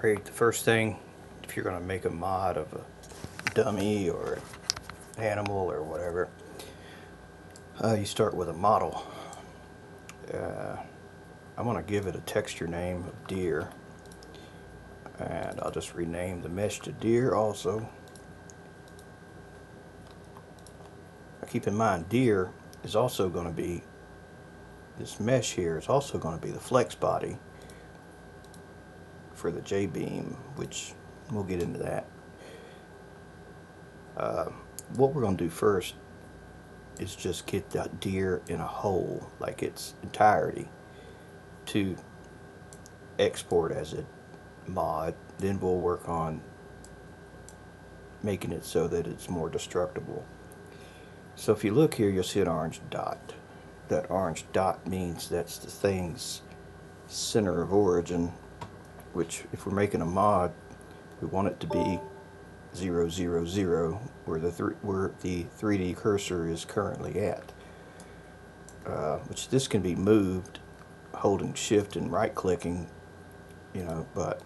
Alright, the first thing, if you're going to make a mod of a dummy or an animal or whatever, uh, you start with a model. Uh, I'm going to give it a texture name of deer. And I'll just rename the mesh to deer also. Now keep in mind, deer is also going to be, this mesh here is also going to be the flex body for the J-beam, which we'll get into that. Uh, what we're going to do first is just get that deer in a whole, like its entirety, to export as a mod. Then we'll work on making it so that it's more destructible. So if you look here, you'll see an orange dot. That orange dot means that's the thing's center of origin which if we're making a mod, we want it to be 000, where the, th where the 3D cursor is currently at. Uh, which this can be moved holding shift and right clicking, you know, but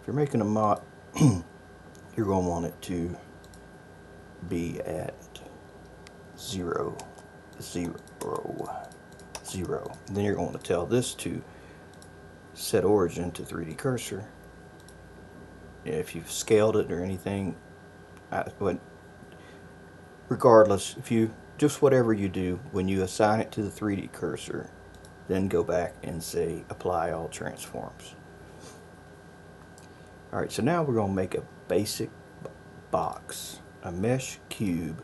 if you're making a mod, you're going to want it to be at 0, 0, 0. And then you're going to tell this to set origin to 3D cursor. If you've scaled it or anything, I, but regardless, if you just whatever you do when you assign it to the 3D cursor, then go back and say apply all transforms. Alright, so now we're going to make a basic box, a mesh cube.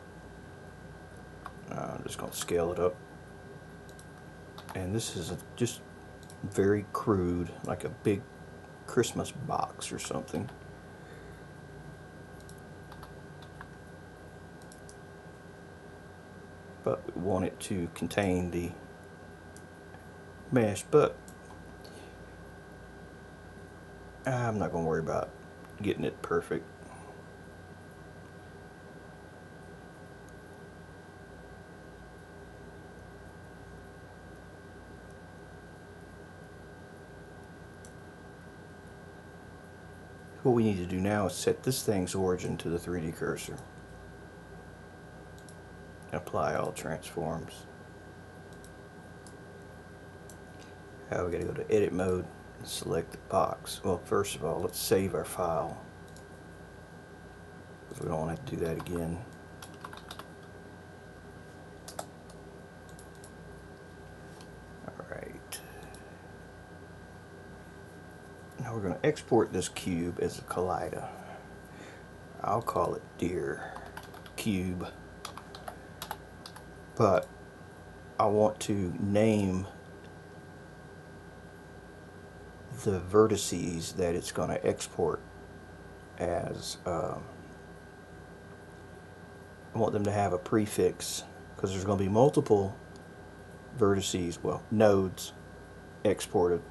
Uh, I'm just going to scale it up. And this is a, just very crude, like a big Christmas box or something. But we want it to contain the mesh, but I'm not going to worry about getting it perfect. What we need to do now is set this thing's origin to the 3D cursor. Apply all transforms. Now we gotta go to edit mode and select the box. Well, first of all, let's save our file. We don't want to to do that again. Going to export this cube as a collider. I'll call it deer cube. But I want to name the vertices that it's going to export as um, I want them to have a prefix because there's going to be multiple vertices, well, nodes exported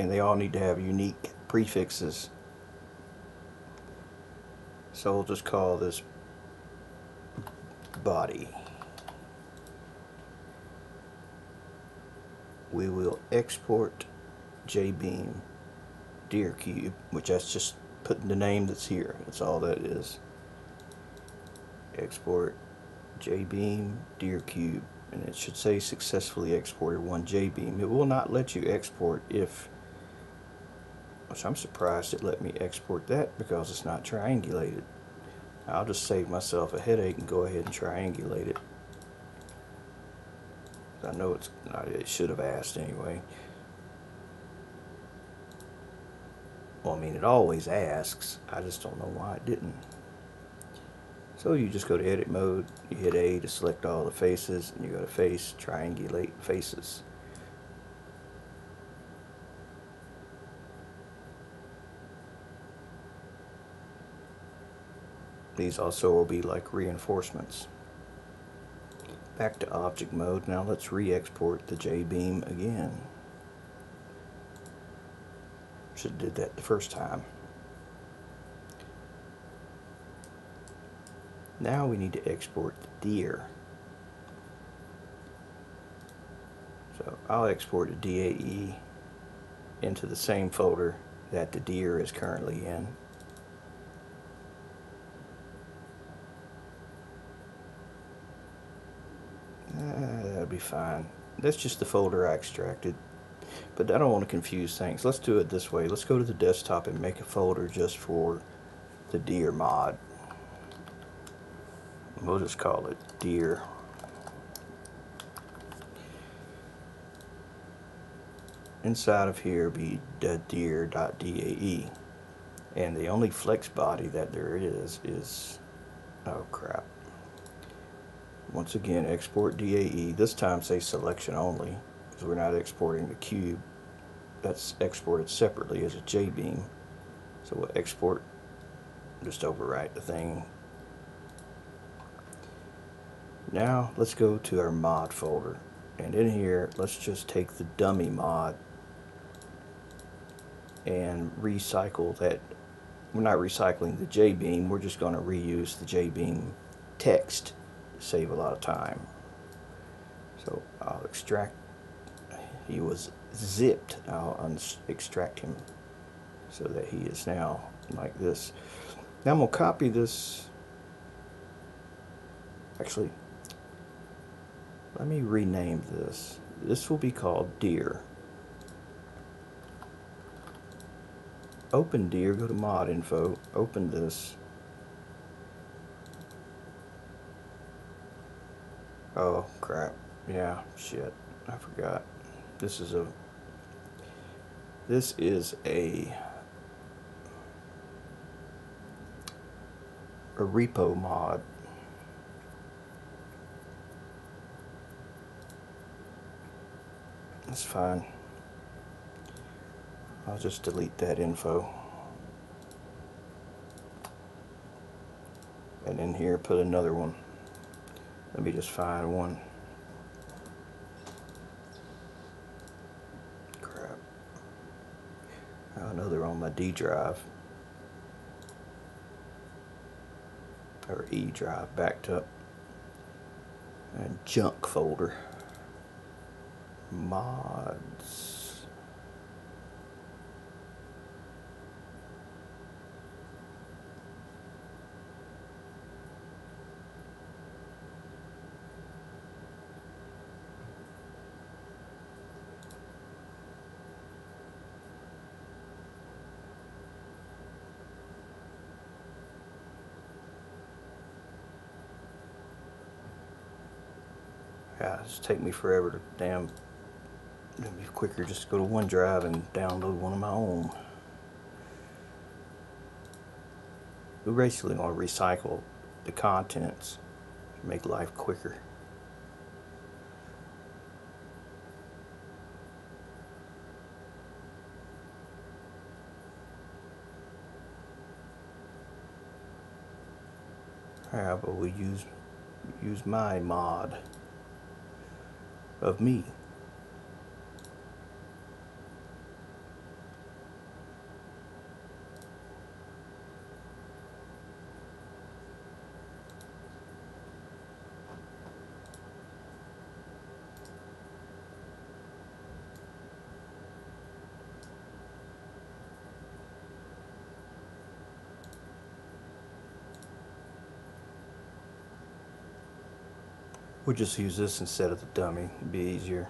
and they all need to have unique prefixes. So we'll just call this body. We will export JBeam Deer Cube, which that's just putting the name that's here. That's all that is. Export JBeam Deer Cube and it should say successfully exported one JBeam. It will not let you export if which I'm surprised it let me export that because it's not triangulated. I'll just save myself a headache and go ahead and triangulate it. I know it's it should have asked anyway. Well, I mean, it always asks. I just don't know why it didn't. So you just go to edit mode, you hit A to select all the faces, and you go to face, triangulate faces. These also will be like reinforcements. Back to object mode. Now let's re-export the J-beam again. Should have did that the first time. Now we need to export the deer. So I'll export a DAE into the same folder that the deer is currently in. Uh, that'll be fine. That's just the folder I extracted. But I don't want to confuse things. Let's do it this way. Let's go to the desktop and make a folder just for the deer mod. We'll just call it deer. Inside of here be deer.dae. And the only flex body that there is is, oh crap. Once again, export DAE. This time say selection only, because we're not exporting the cube. That's exported separately as a JBeam. So we'll export, just overwrite the thing. Now let's go to our mod folder. And in here, let's just take the dummy mod and recycle that. We're not recycling the JBeam, we're just going to reuse the JBeam text save a lot of time. So I'll extract, he was zipped, I'll extract him so that he is now like this. Now I'm going to copy this, actually, let me rename this. This will be called Deer. open deer, go to mod info, open this. Oh crap, yeah, shit, I forgot. This is a, this is a, a repo mod. That's fine. I'll just delete that info. And in here put another one. Let me just find one. Crap. Another on my D drive. Or E drive backed up. And junk folder. Mods. It's take me forever to damn. It'd be quicker just to go to OneDrive and download one of my own. We basically want to recycle the contents, make life quicker. How about we use use my mod of me. We'll just use this instead of the dummy, It'd be easier.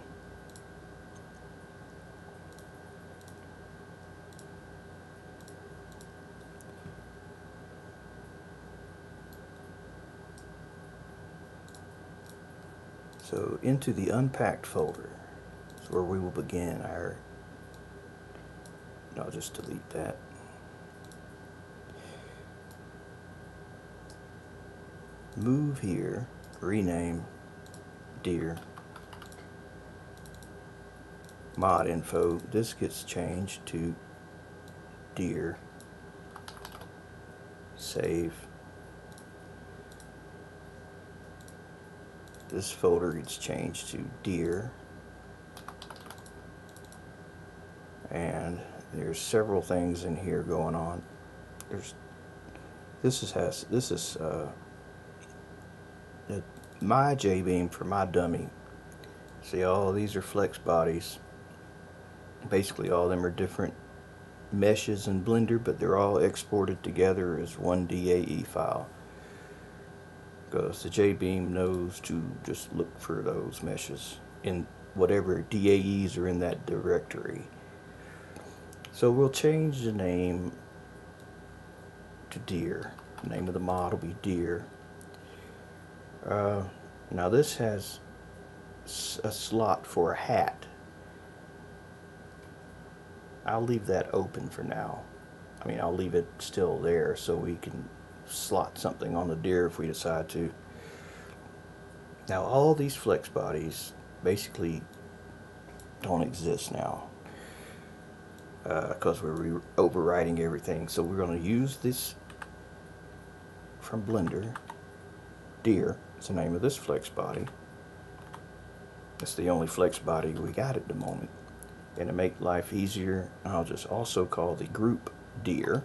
So into the unpacked folder is where we will begin our, I'll just delete that. Move here, rename deer mod info this gets changed to deer save. This folder gets changed to deer and there's several things in here going on. There's this is has this is uh, my J-beam for my dummy. See all these are flex bodies. Basically all of them are different meshes in Blender, but they're all exported together as one DAE file. Because the JBeam knows to just look for those meshes in whatever DAEs are in that directory. So we'll change the name to Deer. The name of the mod will be Deer. Uh, now this has a slot for a hat. I'll leave that open for now. I mean, I'll leave it still there so we can slot something on the deer if we decide to. Now, all these flex bodies basically don't exist now because uh, we're overriding everything. So we're going to use this from Blender. Deer is the name of this flex body. It's the only flex body we got at the moment. And to make life easier, I'll just also call the group deer.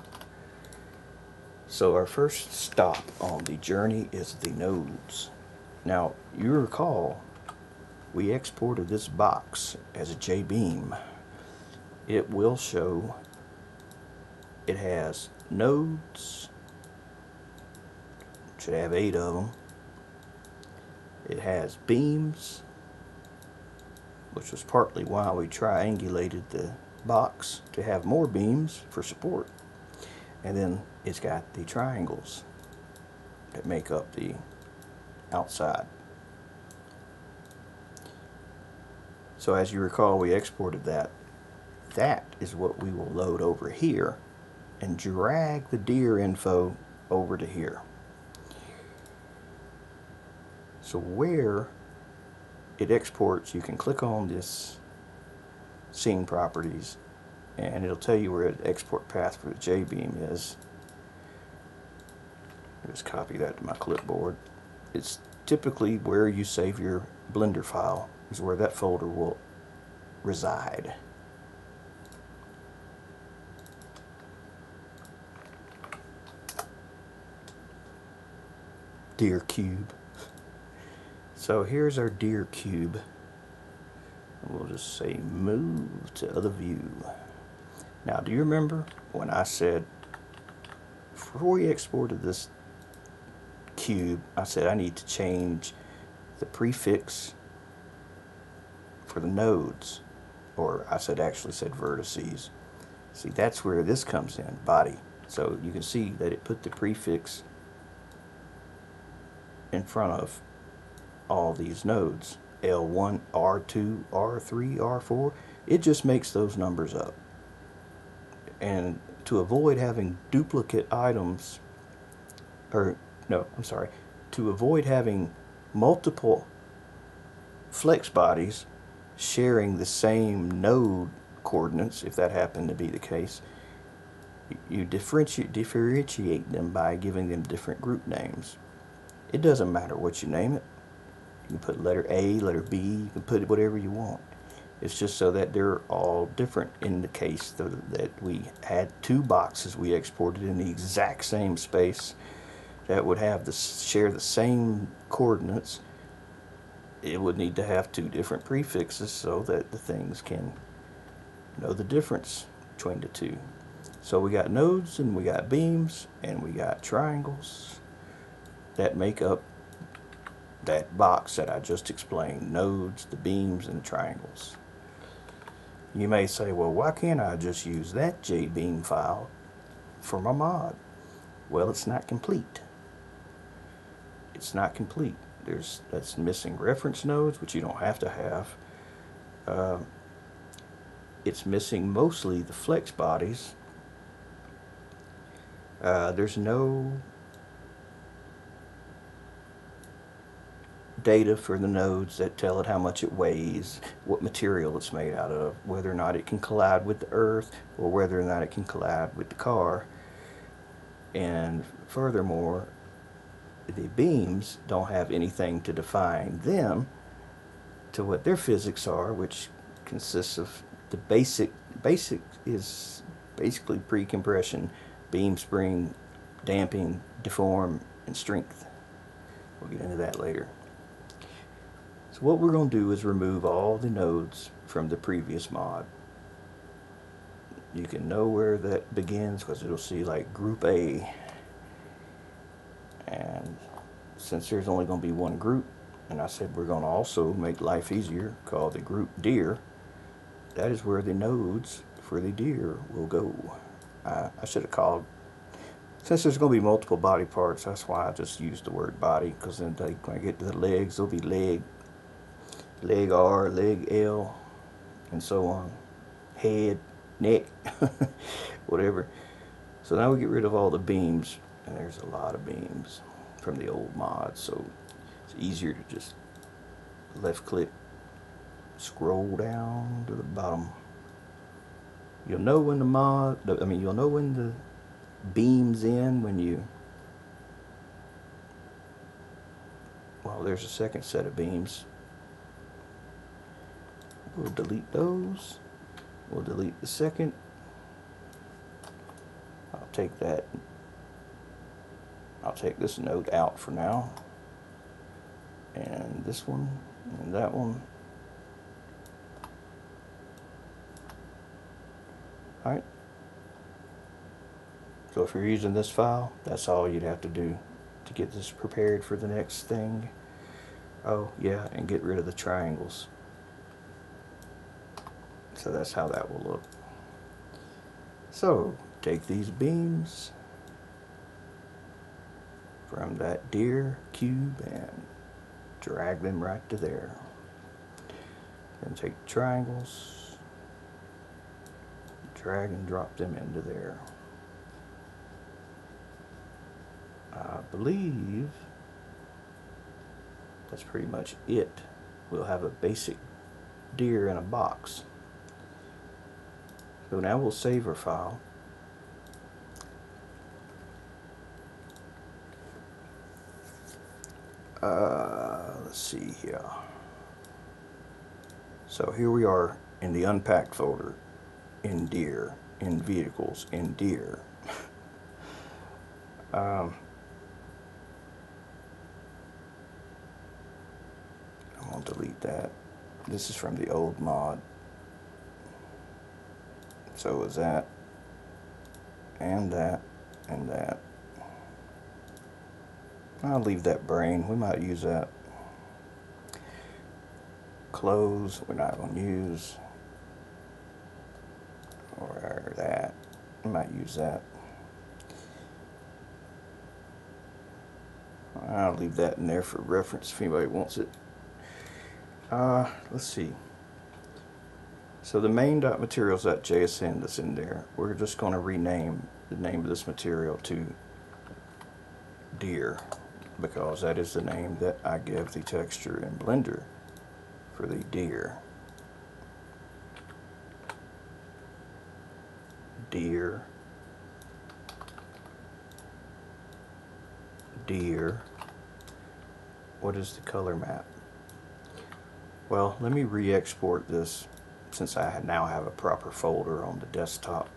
So our first stop on the journey is the nodes. Now, you recall, we exported this box as a JBeam. It will show it has nodes, should have eight of them. It has beams, which was partly why we triangulated the box to have more beams for support. And then it's got the triangles that make up the outside. So as you recall, we exported that. That is what we will load over here and drag the deer info over to here. So where it exports, you can click on this scene properties and it'll tell you where the export path for the JBeam is. Just copy that to my clipboard. It's typically where you save your Blender file is where that folder will reside. Deer cube. So here's our deer cube. We'll just say move to other view. Now do you remember when I said before we exported this cube I said I need to change the prefix for the nodes or I said actually said vertices. See that's where this comes in body. So you can see that it put the prefix in front of all these nodes L1, R2, R3, R4 it just makes those numbers up. And to avoid having duplicate items or no I'm sorry to avoid having multiple flex bodies sharing the same node coordinates if that happened to be the case you differentiate, differentiate them by giving them different group names. It doesn't matter what you name it you can put letter A, letter B, you can put whatever you want. It's just so that they're all different in the case that we had two boxes we exported in the exact same space that would have the share the same coordinates it would need to have two different prefixes so that the things can know the difference between the two so we got nodes and we got beams and we got triangles that make up that box that I just explained, nodes, the beams, and the triangles. You may say, well, why can't I just use that JBeam file for my mod? Well, it's not complete. It's not complete. There's that's missing reference nodes, which you don't have to have. Uh, it's missing mostly the flex bodies. Uh, there's no data for the nodes that tell it how much it weighs, what material it's made out of, whether or not it can collide with the earth, or whether or not it can collide with the car. And furthermore, the beams don't have anything to define them to what their physics are, which consists of the basic, basic is basically pre-compression, beam spring, damping, deform, and strength. We'll get into that later. So what we're going to do is remove all the nodes from the previous mod. you can know where that begins because it'll see like group A. And since there's only going to be one group, and I said we're going to also make life easier, call the group deer, that is where the nodes for the deer will go. I, I should have called, since there's going to be multiple body parts, that's why I just used the word body, because then they, when I get to the legs, there'll be leg, leg R, leg L, and so on. Head, neck, whatever. So now we get rid of all the beams, and there's a lot of beams from the old mods, so it's easier to just left click, scroll down to the bottom. You'll know when the mod, I mean, you'll know when the beams in when you, well, there's a second set of beams. We'll delete those. We'll delete the second. I'll take that. I'll take this node out for now. And this one, and that one. Alright. So if you're using this file, that's all you'd have to do to get this prepared for the next thing. Oh, yeah, and get rid of the triangles. So that's how that will look. So, take these beams from that deer cube and drag them right to there. Then take triangles, drag and drop them into there. I believe that's pretty much it. We'll have a basic deer in a box. So now we'll save our file. Uh, let's see here. So here we are in the unpacked folder, in deer, in vehicles, in deer. um, going to delete that. This is from the old mod. So is that, and that, and that. I'll leave that brain. We might use that. Clothes, we're not going to use. Or that. We might use that. I'll leave that in there for reference if anybody wants it. Uh, let's see. So the main.materials.json that's in there, we're just going to rename the name of this material to deer because that is the name that I give the texture in Blender for the deer. Deer. Deer. What is the color map? Well, let me re-export this since I now have a proper folder on the desktop.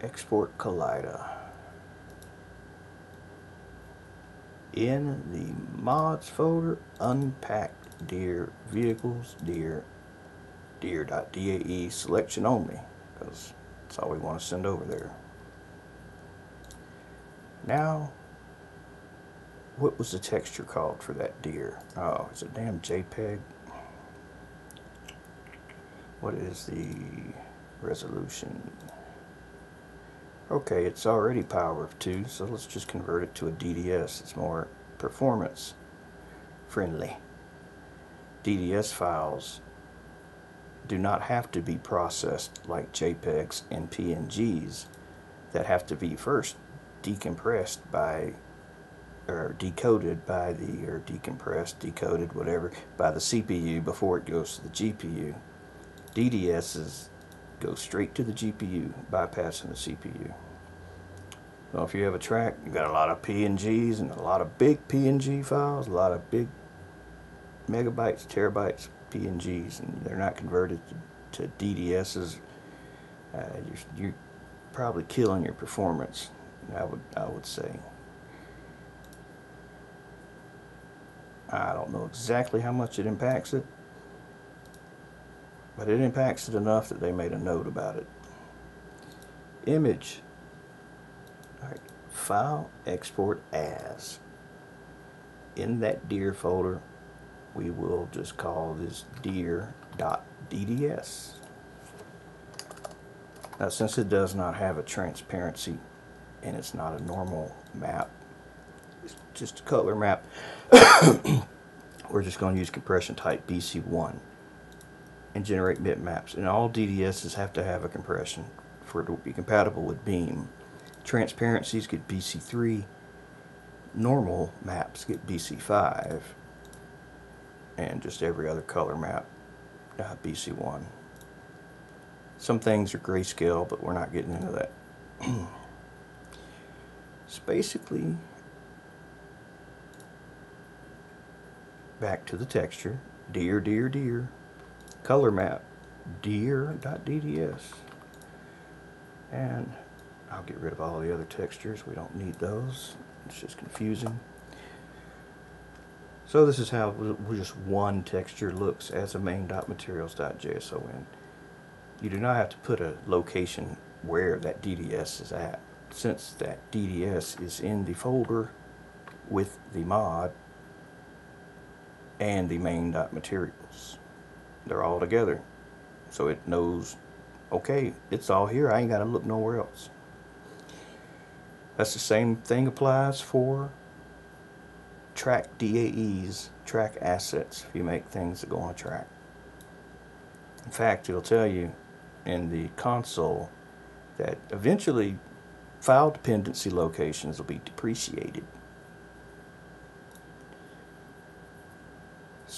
Export Collada. In the mods folder, unpacked deer vehicles, deer, deer.dae selection only, because that's all we want to send over there. Now what was the texture called for that deer? Oh, it's a damn JPEG. What is the resolution? Okay, it's already power of 2, so let's just convert it to a DDS. It's more performance friendly. DDS files do not have to be processed like JPEGs and PNGs that have to be first decompressed by or decoded by the, or decompressed, decoded, whatever, by the CPU before it goes to the GPU. DDSs go straight to the GPU, bypassing the CPU. Well, if you have a track, you've got a lot of PNGs and a lot of big PNG files, a lot of big megabytes, terabytes PNGs, and they're not converted to, to DDSs. Uh, you're, you're probably killing your performance. I would I would say. I don't know exactly how much it impacts it. but it impacts it enough that they made a note about it. Image. All right, file export as. In that deer folder, we will just call this deer.dds. Now since it does not have a transparency and it's not a normal map, it's just a color map, we're just going to use compression type BC1 and generate mipmaps. And all DDSs have to have a compression for it to be compatible with Beam. Transparencies get BC3, normal maps get BC5, and just every other color map uh, BC1. Some things are grayscale, but we're not getting into that. it's basically back to the texture. Deer, deer, deer. Color map. Deer.dds. And I'll get rid of all the other textures. We don't need those. It's just confusing. So this is how just one texture looks as a main.materials.json. You do not have to put a location where that DDS is at. Since that DDS is in the folder with the mod and the main dot materials. They're all together. So it knows, okay, it's all here. I ain't got to look nowhere else. That's the same thing applies for track DAEs, track assets, if you make things that go on track. In fact, it'll tell you in the console that eventually file dependency locations will be depreciated.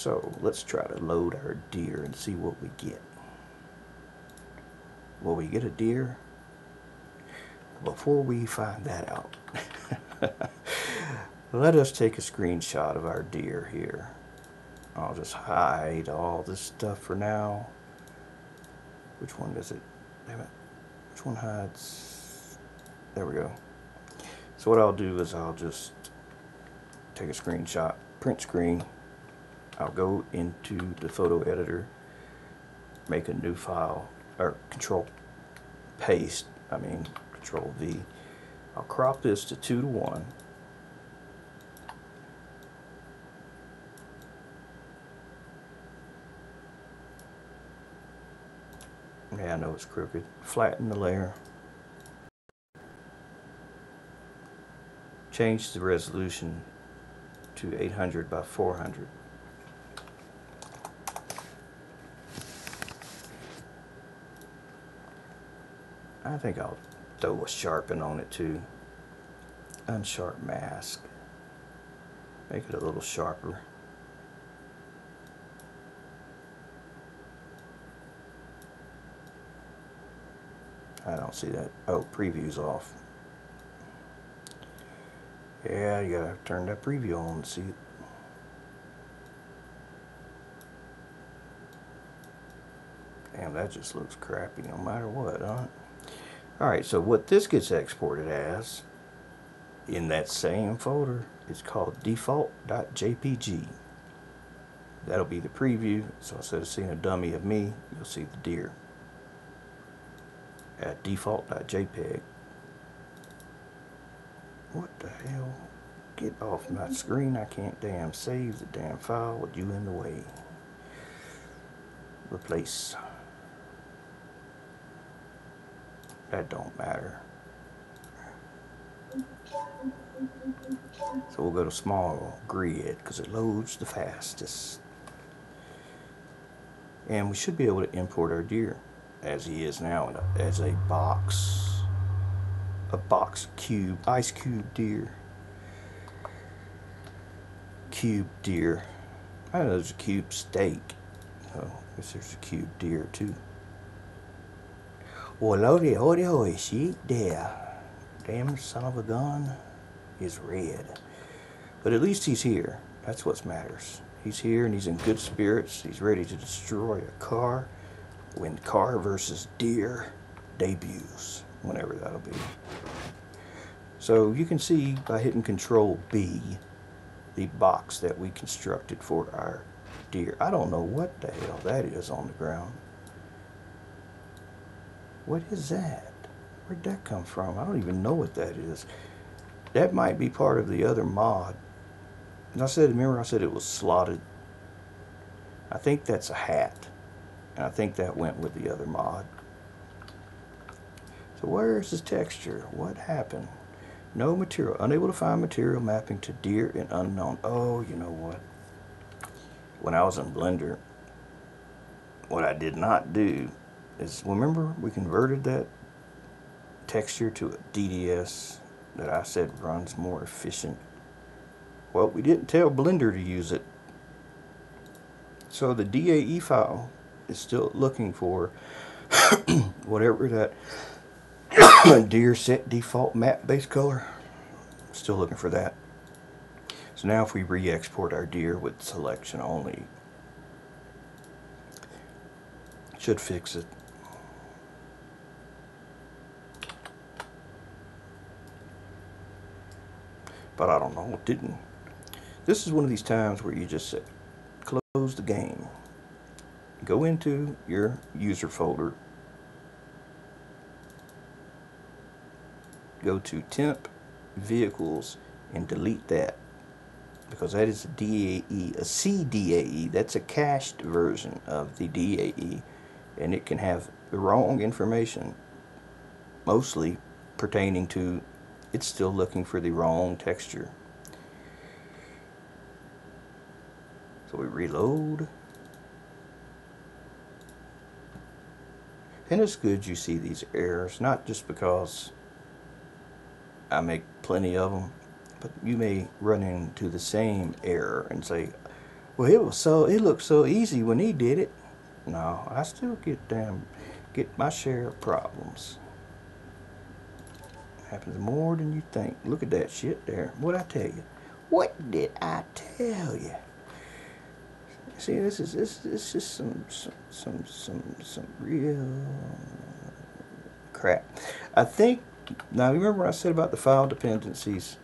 So let's try to load our deer and see what we get. Will we get a deer? Before we find that out, let us take a screenshot of our deer here. I'll just hide all this stuff for now. Which one does it? Damn it. Which one hides? There we go. So what I'll do is I'll just take a screenshot, print screen. I'll go into the photo editor, make a new file, or control paste, I mean control V. I'll crop this to 2 to 1. Yeah, I know it's crooked. Flatten the layer. Change the resolution to 800 by 400. I think I'll throw a sharpen on it too. Unsharp mask. Make it a little sharper. I don't see that. Oh, preview's off. Yeah, you gotta turn that preview on to see it. Damn, that just looks crappy no matter what, huh? Alright, so what this gets exported as in that same folder is called default.jpg. That'll be the preview, so instead of seeing a dummy of me, you'll see the deer at default.jpg. What the hell? Get off my screen. I can't damn save the damn file with you in the way. Replace. That don't matter. So we'll go to small grid because it loads the fastest. And we should be able to import our deer as he is now a, as a box a box cube ice cube deer cube deer I know there's a cube steak oh I guess there's a cube deer too well lordy holy holy see there. Damn son of a gun is red. But at least he's here. That's what matters. He's here and he's in good spirits. He's ready to destroy a car when car versus deer debuts, whenever that'll be. So you can see by hitting control B the box that we constructed for our deer. I don't know what the hell that is on the ground. What is that? Where'd that come from? I don't even know what that is. That might be part of the other mod. And I said, remember I said it was slotted? I think that's a hat. And I think that went with the other mod. So where is the texture? What happened? No material. Unable to find material mapping to deer and unknown. Oh, you know what? When I was in Blender, what I did not do is, remember we converted that texture to a DDS that I said runs more efficient. Well, we didn't tell Blender to use it. So the DAE file is still looking for whatever that deer set default map base color. Still looking for that. So now if we re-export our deer with selection only, should fix it. But I don't know, it didn't. This is one of these times where you just say, close the game. Go into your user folder. Go to temp vehicles and delete that because that is a DAE, a CDAE. That's a cached version of the DAE and it can have the wrong information mostly pertaining to it's still looking for the wrong texture. So we reload. And it's good you see these errors, not just because I make plenty of them, but you may run into the same error and say, well, it was so, it looked so easy when he did it. No, I still get damn, get my share of problems. Happens more than you think. Look at that shit there. What I tell you? What did I tell you? See, this is this this is some some some some some real crap. I think now you remember what I said about the file dependencies.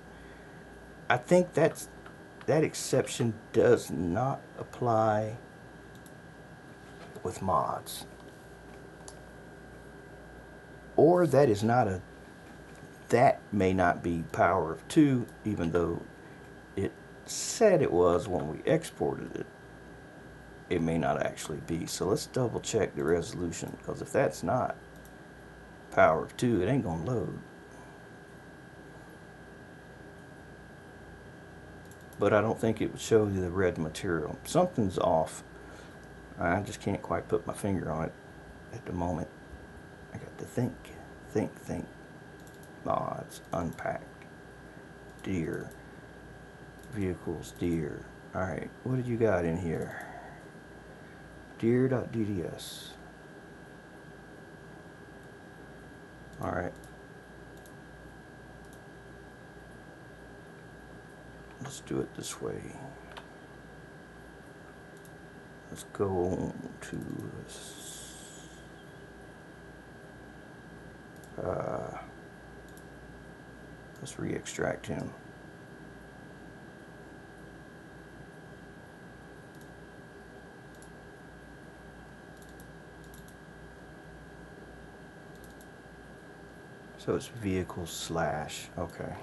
I think that's that exception does not apply with mods. Or that is not a that may not be power of two, even though it said it was when we exported it. It may not actually be. So let's double check the resolution, because if that's not power of two, it ain't gonna load. But I don't think it would show you the red material. Something's off. I just can't quite put my finger on it at the moment. I got to think, think, think mods, unpacked, deer, vehicles, deer. All right, what did you got in here? Deer.dds. All right. Let's do it this way. Let's go to uh, Let's re-extract him. So it's vehicle slash, okay.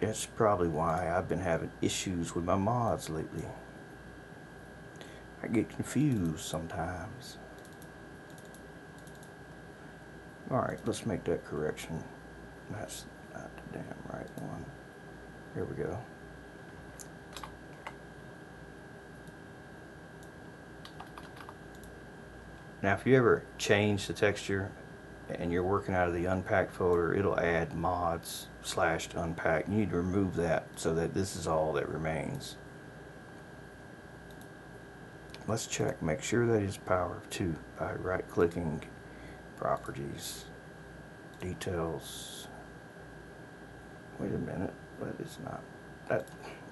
That's probably why I've been having issues with my mods lately. I get confused sometimes. Alright, let's make that correction. That's not the damn right one. Here we go. Now if you ever change the texture and you're working out of the unpacked folder, it'll add mods slash unpack. You need to remove that so that this is all that remains. Let's check, make sure that is power of 2 by right clicking properties, details. Wait a minute, but it's not. That,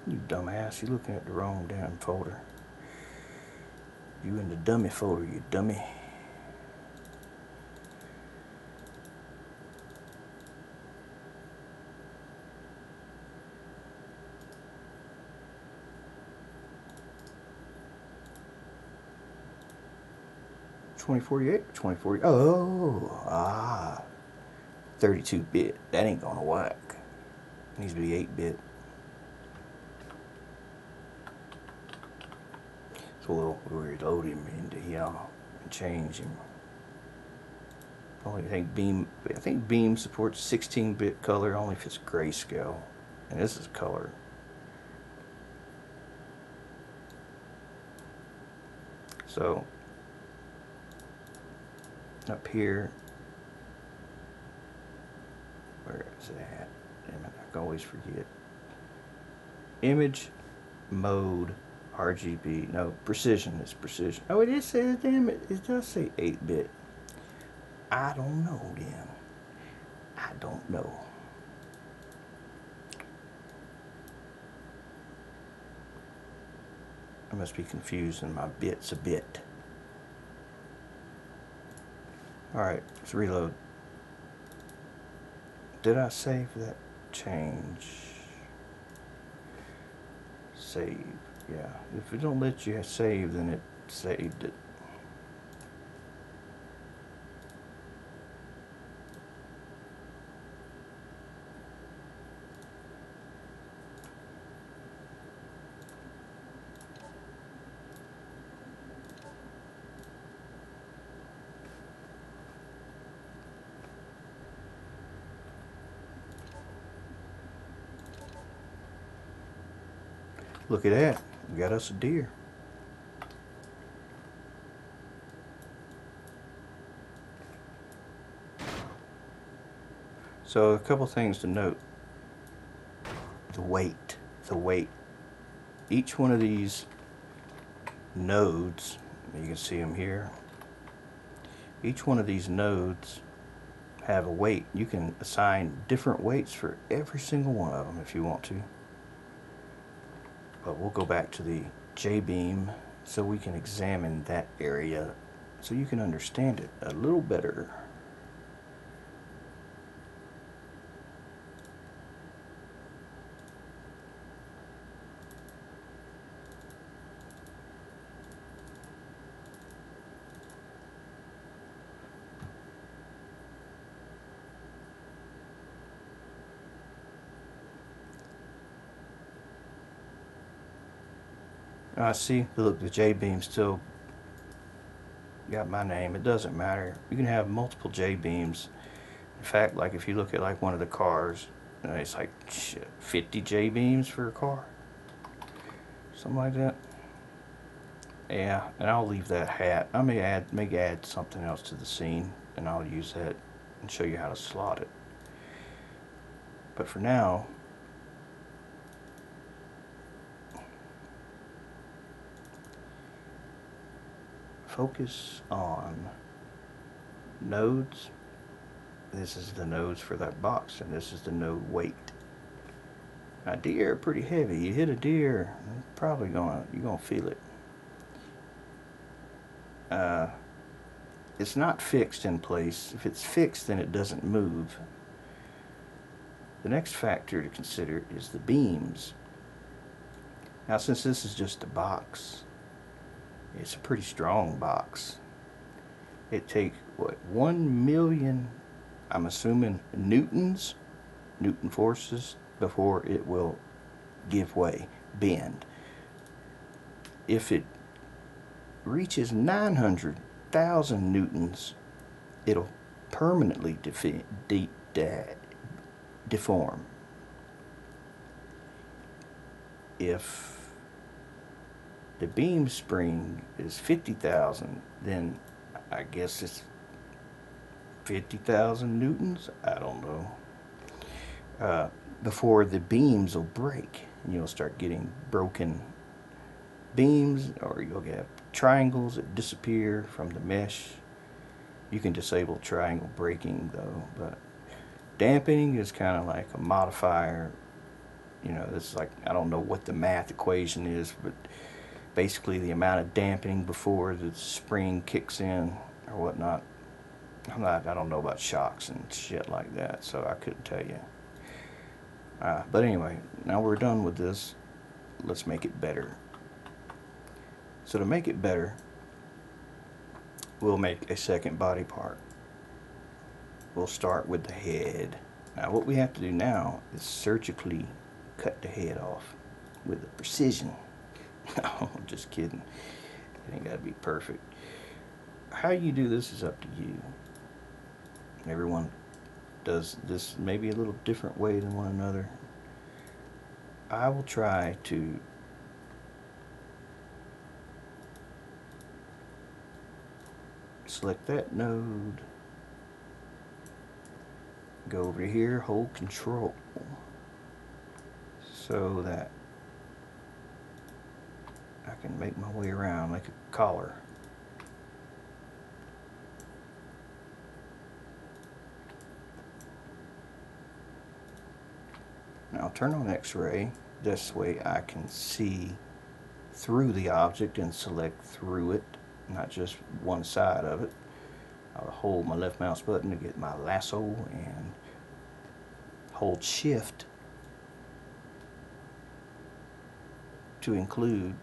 you dumbass, you're looking at the wrong damn folder. You in the dummy folder, you dummy. 2048 or 2040? Oh, ah. 32 bit. That ain't gonna work. It needs to be 8 bit. So we'll, we'll reload him into here and change him. Only I think Beam I think Beam supports 16 bit color only if it's grayscale. And this is color. So up here, where is it at? Damn it, I always forget. Image mode RGB. No, precision is precision. Oh, it is says, damn it, it does say 8 bit. I don't know then. I don't know. I must be confusing my bits a bit. Alright, let's reload. Did I save that change? Save, yeah. If it don't let you save, then it saved it. Look at that. We got us a deer. So a couple things to note. The weight. The weight. Each one of these nodes, you can see them here. Each one of these nodes have a weight. You can assign different weights for every single one of them if you want to. But we'll go back to the J-beam so we can examine that area so you can understand it a little better. I see, look, the J-beam still got my name. It doesn't matter. You can have multiple J-beams. In fact, like if you look at like one of the cars, it's like shit, 50 J-beams for a car. Something like that. Yeah, and I'll leave that hat. I may add, may add something else to the scene, and I'll use that and show you how to slot it. But for now, focus on nodes. This is the nodes for that box, and this is the node weight. Now, deer are pretty heavy. You hit a deer, probably gonna you're gonna feel it. Uh, it's not fixed in place. If it's fixed, then it doesn't move. The next factor to consider is the beams. Now, since this is just a box, it's a pretty strong box. It take what one million, I'm assuming newtons, Newton forces before it will give way, bend. If it reaches 900,000 newtons, it'll permanently defi de de deform. If the beam spring is 50,000, then I guess it's 50,000 newtons? I don't know. Uh, before the beams will break you'll start getting broken beams or you'll get triangles that disappear from the mesh. You can disable triangle breaking though, but dampening is kind of like a modifier. You know, it's like, I don't know what the math equation is, but basically the amount of dampening before the spring kicks in or whatnot. I'm not, I don't know about shocks and shit like that, so I couldn't tell you. Uh, but anyway, now we're done with this. Let's make it better. So to make it better, we'll make a second body part. We'll start with the head. Now what we have to do now is surgically cut the head off with precision. No, just kidding. It ain't got to be perfect. How you do this is up to you. Everyone does this maybe a little different way than one another. I will try to select that node go over here hold control so that I can make my way around like a collar now turn on x-ray this way I can see through the object and select through it not just one side of it. I'll hold my left mouse button to get my lasso and hold shift to include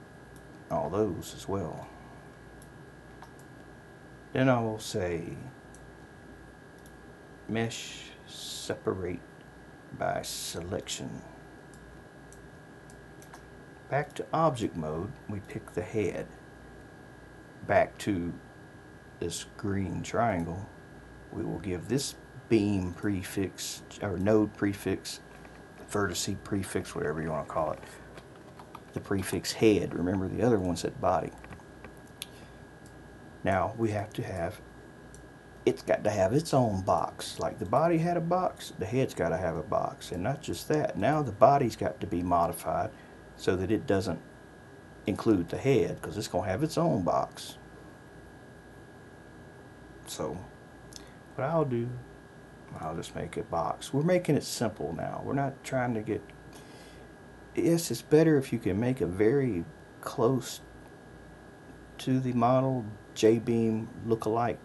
all those as well. Then I will say mesh separate by selection. Back to object mode, we pick the head back to this green triangle, we will give this beam prefix, or node prefix, vertice prefix, whatever you want to call it, the prefix head. Remember the other one said body. Now we have to have, it's got to have its own box. Like the body had a box, the head's got to have a box. And not just that, now the body's got to be modified so that it doesn't include the head because it's going to have its own box. So what I'll do, I'll just make a box. We're making it simple now. We're not trying to get, yes, it's better if you can make a very close to the model J-beam look-alike,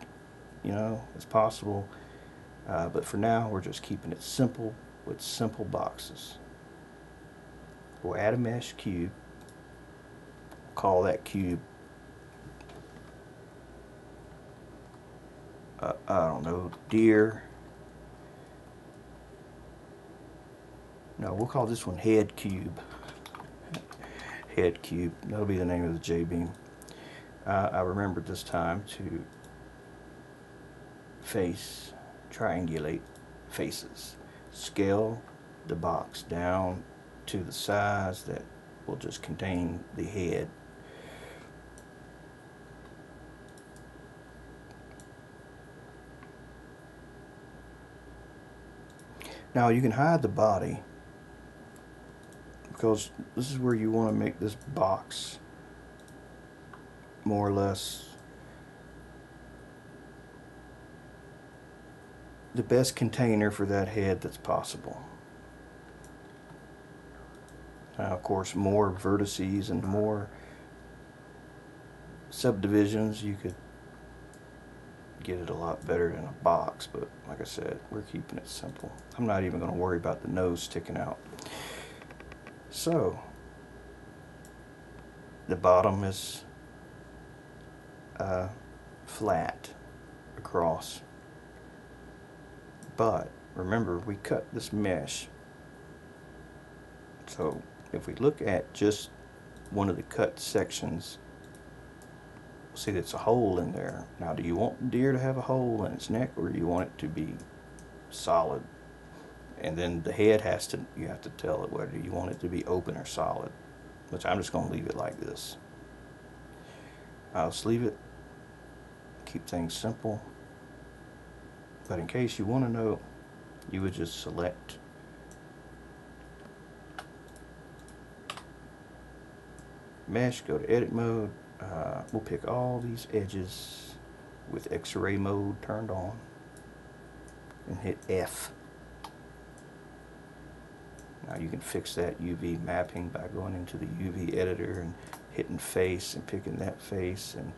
you know, as possible. Uh, but for now, we're just keeping it simple with simple boxes. We'll add a mesh cube call that cube uh, I don't know deer no we'll call this one head cube. Head cube. That'll be the name of the J-beam. Uh, I remembered this time to face triangulate faces. Scale the box down to the size that will just contain the head. Now you can hide the body because this is where you want to make this box more or less the best container for that head that's possible. Now of course more vertices and more subdivisions you could get it a lot better in a box, but like I said, we're keeping it simple. I'm not even going to worry about the nose sticking out. So, the bottom is uh, flat across. But remember, we cut this mesh. So, if we look at just one of the cut sections see there's a hole in there. Now, do you want deer to have a hole in its neck or do you want it to be solid? And then the head has to, you have to tell it whether you want it to be open or solid, which I'm just going to leave it like this. I'll just leave it, keep things simple. But in case you want to know, you would just select mesh, go to edit mode, uh, we'll pick all these edges with x-ray mode turned on and hit F. Now you can fix that UV mapping by going into the UV editor and hitting face and picking that face and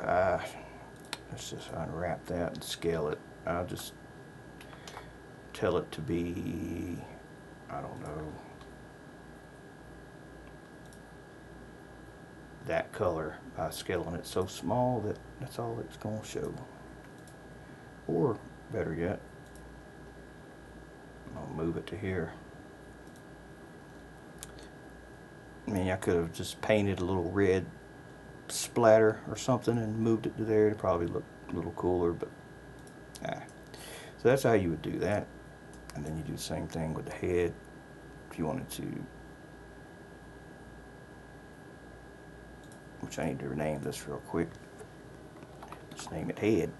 uh, let's just unwrap that and scale it. I'll just tell it to be, I don't know, that color by scaling it so small that that's all it's going to show. Or better yet, I'll move it to here. I mean, I could have just painted a little red splatter or something and moved it to there. It'd probably look a little cooler, but ah. So that's how you would do that. And then you do the same thing with the head if you wanted to which I need to rename this real quick. Just name it head.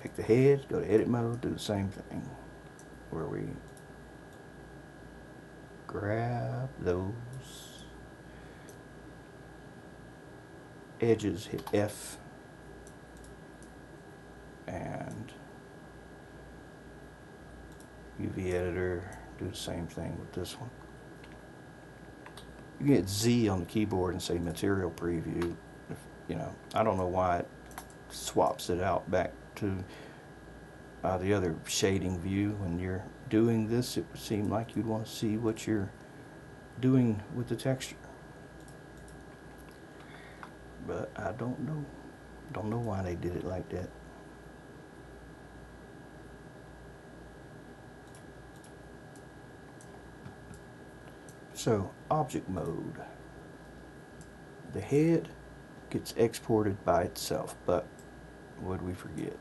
Pick the head, go to edit mode, do the same thing. Where we grab those edges, hit F, and UV editor, do the same thing with this one. You get Z on the keyboard and say material preview. If, you know, I don't know why it swaps it out back to uh, the other shading view. When you're doing this, it would seem like you'd want to see what you're doing with the texture. But I don't know. Don't know why they did it like that. So, object mode. The head gets exported by itself, but did we forget?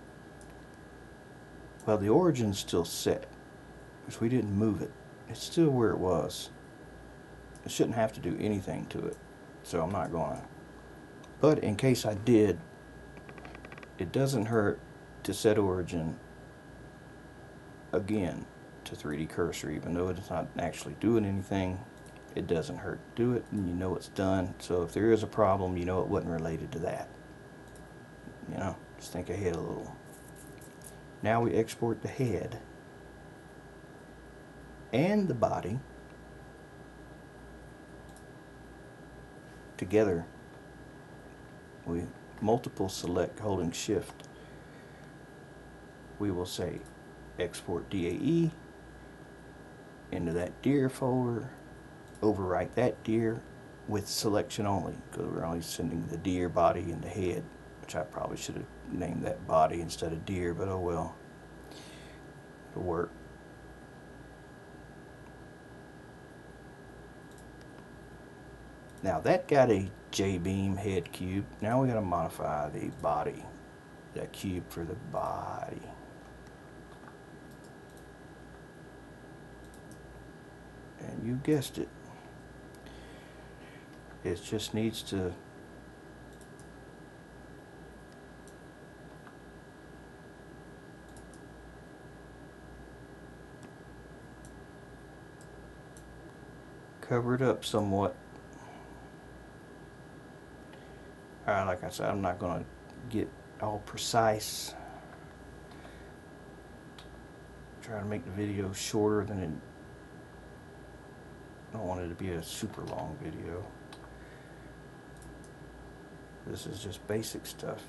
Well, the origin's still set, because we didn't move it. It's still where it was. I shouldn't have to do anything to it, so I'm not going to. But in case I did, it doesn't hurt to set origin again to 3D cursor, even though it's not actually doing anything it doesn't hurt to do it and you know it's done so if there is a problem you know it wasn't related to that you know just think ahead a little now we export the head and the body together we multiple select holding shift. We will say export DAE into that deer folder overwrite that deer with selection only because we're only sending the deer body and the head which I probably should have named that body instead of deer but oh well. It'll work. Now that got a J-beam head cube. Now we got to modify the body that cube for the body. And you guessed it. It just needs to cover it up somewhat. Alright, like I said, I'm not going to get all precise. Try to make the video shorter than it I don't want it to be a super long video. This is just basic stuff.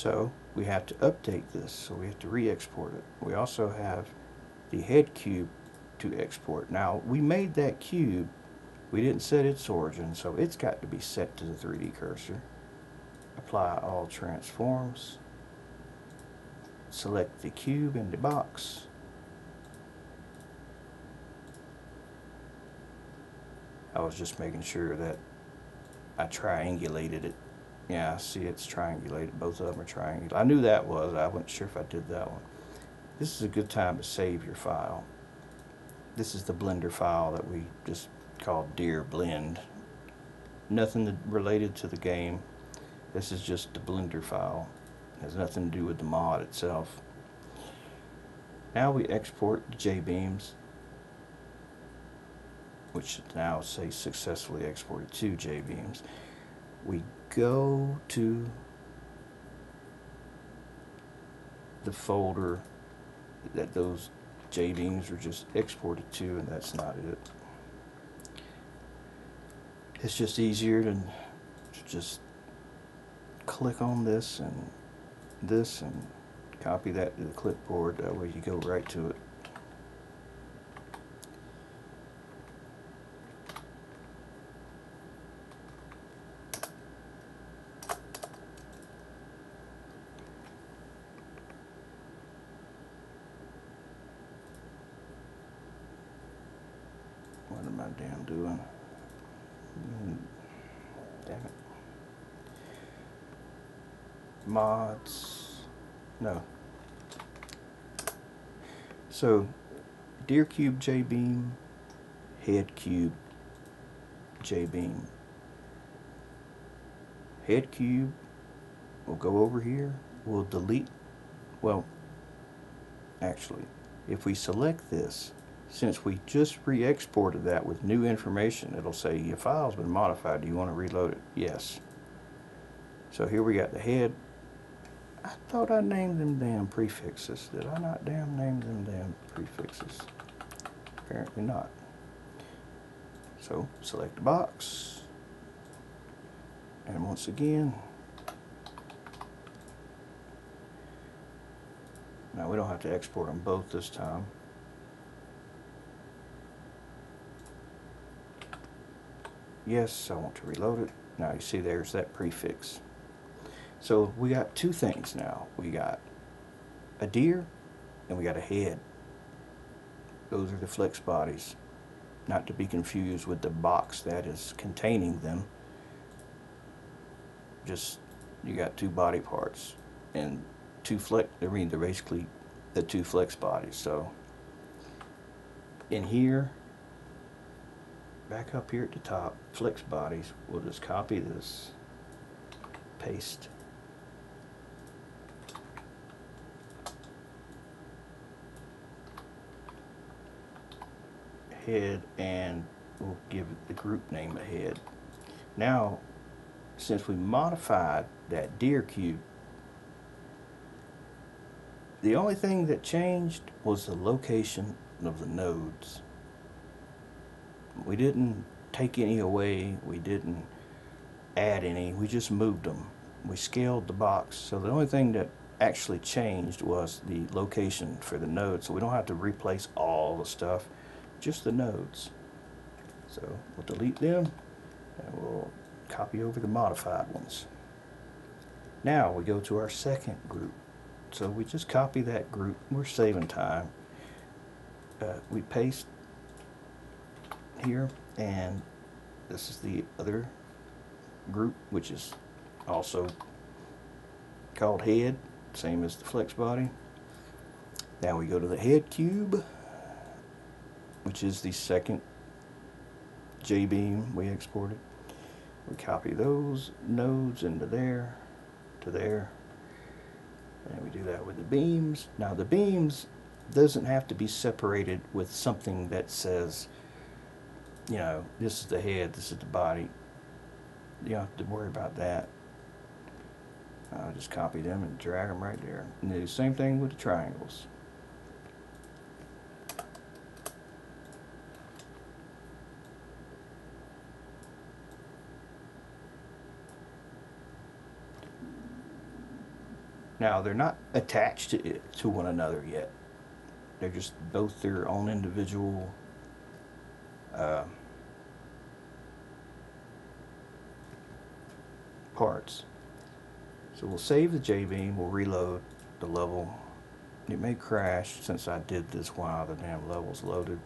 So we have to update this, so we have to re-export it. We also have the head cube to export. Now we made that cube, we didn't set its origin, so it's got to be set to the 3D cursor. Apply all transforms, select the cube in the box, I was just making sure that I triangulated it. Yeah, see it's triangulated. Both of them are triangulated. I knew that was. I wasn't sure if I did that one. This is a good time to save your file. This is the Blender file that we just called Deer Blend. Nothing related to the game. This is just the Blender file. It has nothing to do with the mod itself. Now we export the J-beams which should now say successfully exported to J-beams. We go to the folder that those J-beams are just exported to and that's not it. It's just easier to just click on this and this and Copy that to the clipboard, that way you go right to it. What am I damn doing? Mm, Damn it. Mods. No. So, Deer Cube J Beam, Head Cube J Beam. Head Cube, we'll go over here, we'll delete, well, actually, if we select this, since we just re-exported that with new information, it'll say your file's been modified. Do you want to reload it? Yes. So here we got the head. I thought I named them damn prefixes. Did I not damn name them damn prefixes? Apparently not. So select the box. And once again, now we don't have to export them both this time. Yes, I want to reload it. Now you see there's that prefix. So we got two things now. We got a deer and we got a head. Those are the flex bodies. Not to be confused with the box that is containing them. Just you got two body parts and two flex I mean they're basically the two flex bodies. So in here back up here at the top, flex bodies, we'll just copy this, paste. And we'll give it the group name a head. Now, since we modified that deer cube, the only thing that changed was the location of the nodes. We didn't take any away we didn't add any we just moved them. We scaled the box so the only thing that actually changed was the location for the nodes so we don't have to replace all the stuff just the nodes. So we'll delete them and we'll copy over the modified ones. Now we go to our second group. So we just copy that group. We're saving time. Uh, we paste here and this is the other group which is also called head same as the flex body. Now we go to the head cube which is the second J-beam we exported we copy those nodes into there to there and we do that with the beams now the beams doesn't have to be separated with something that says you know, this is the head, this is the body. You don't have to worry about that. I'll just copy them and drag them right there. And do the same thing with the triangles. Now, they're not attached to, it, to one another yet. They're just both their own individual uh, parts. So we'll save the J-beam, we'll reload the level. It may crash since I did this while the damn level's loaded.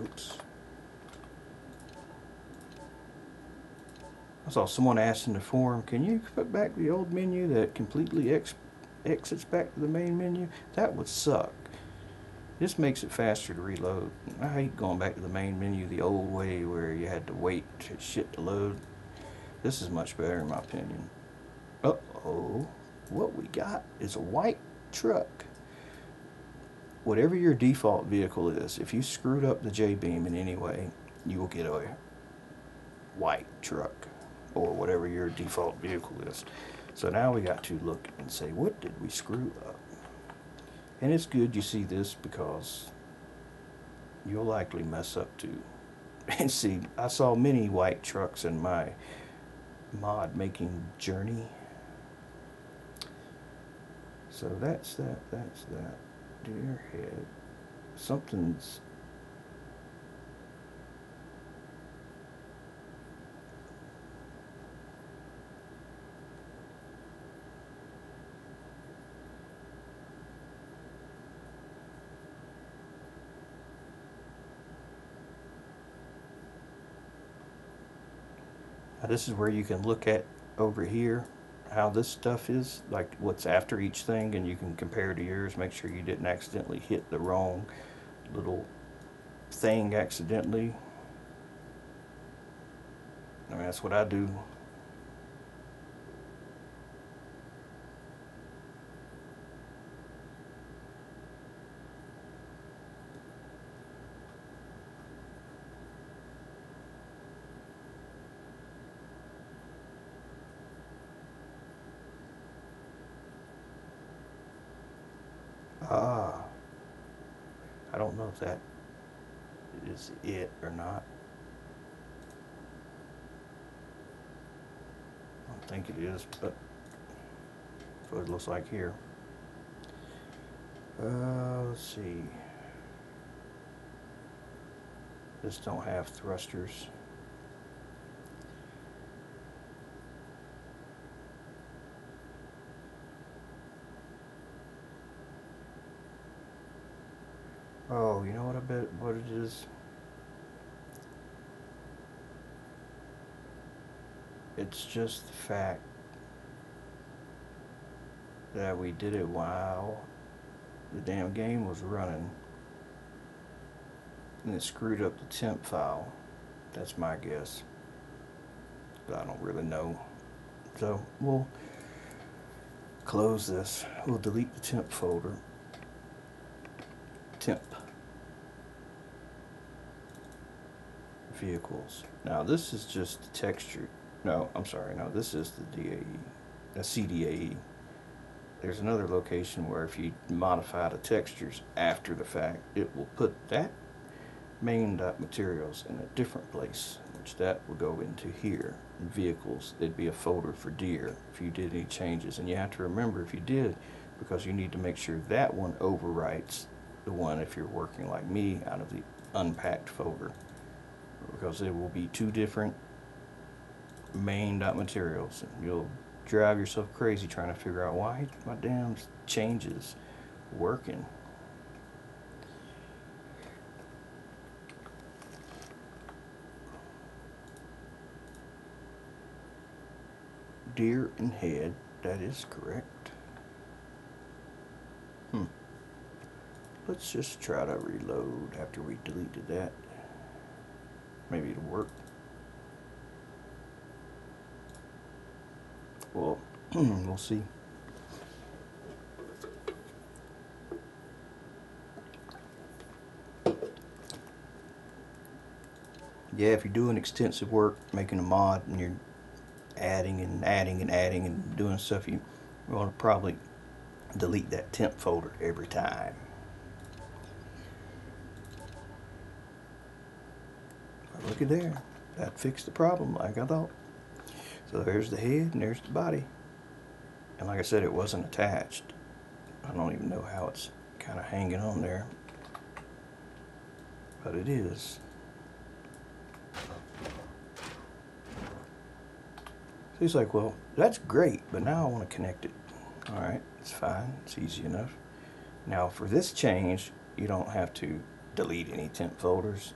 Oops. I saw someone ask in the forum, can you put back the old menu that completely ex exits back to the main menu? That would suck. This makes it faster to reload. I hate going back to the main menu the old way where you had to wait for shit to load. This is much better in my opinion. Uh-oh. What we got is a white truck. Whatever your default vehicle is, if you screwed up the J-beam in any way, you will get a white truck or whatever your default vehicle is. So now we got to look and say, what did we screw up? And it's good you see this because you'll likely mess up too. And see, I saw many white trucks in my mod making journey. So that's that, that's that. Deer head. Something's. This is where you can look at over here how this stuff is, like what's after each thing, and you can compare to yours. Make sure you didn't accidentally hit the wrong little thing accidentally. I mean, that's what I do. Ah, I don't know if that is it or not. I don't think it is, but that's what it looks like here. Uh, let's see. This don't have thrusters. Oh, you know what I It's just the fact that we did it while the damn game was running and it screwed up the temp file. That's my guess. But I don't really know. So we'll close this. We'll delete the temp folder. Temp. Vehicles. Now this is just the texture. No, I'm sorry. No, this is the DAE. A CDAE. There's another location where if you modify the textures after the fact, it will put that main dot materials in a different place, which that will go into here. In vehicles, there'd be a folder for deer if you did any changes. And you have to remember if you did, because you need to make sure that one overwrites the one if you're working like me out of the unpacked folder. Because it will be two different main dot materials. You'll drive yourself crazy trying to figure out why my damn changes working. Deer and head, that is correct. Hmm. Let's just try to reload after we deleted that. Maybe it'll work. Well, we'll see. Yeah, if you're doing extensive work, making a mod, and you're adding and adding and adding and doing stuff, you want to probably delete that temp folder every time. But look at there. That fixed the problem like I thought. So there's the head and there's the body. And like I said, it wasn't attached. I don't even know how it's kind of hanging on there. But it is. So he's like, well, that's great, but now I want to connect it. All right, it's fine. It's easy enough. Now for this change, you don't have to delete any temp folders.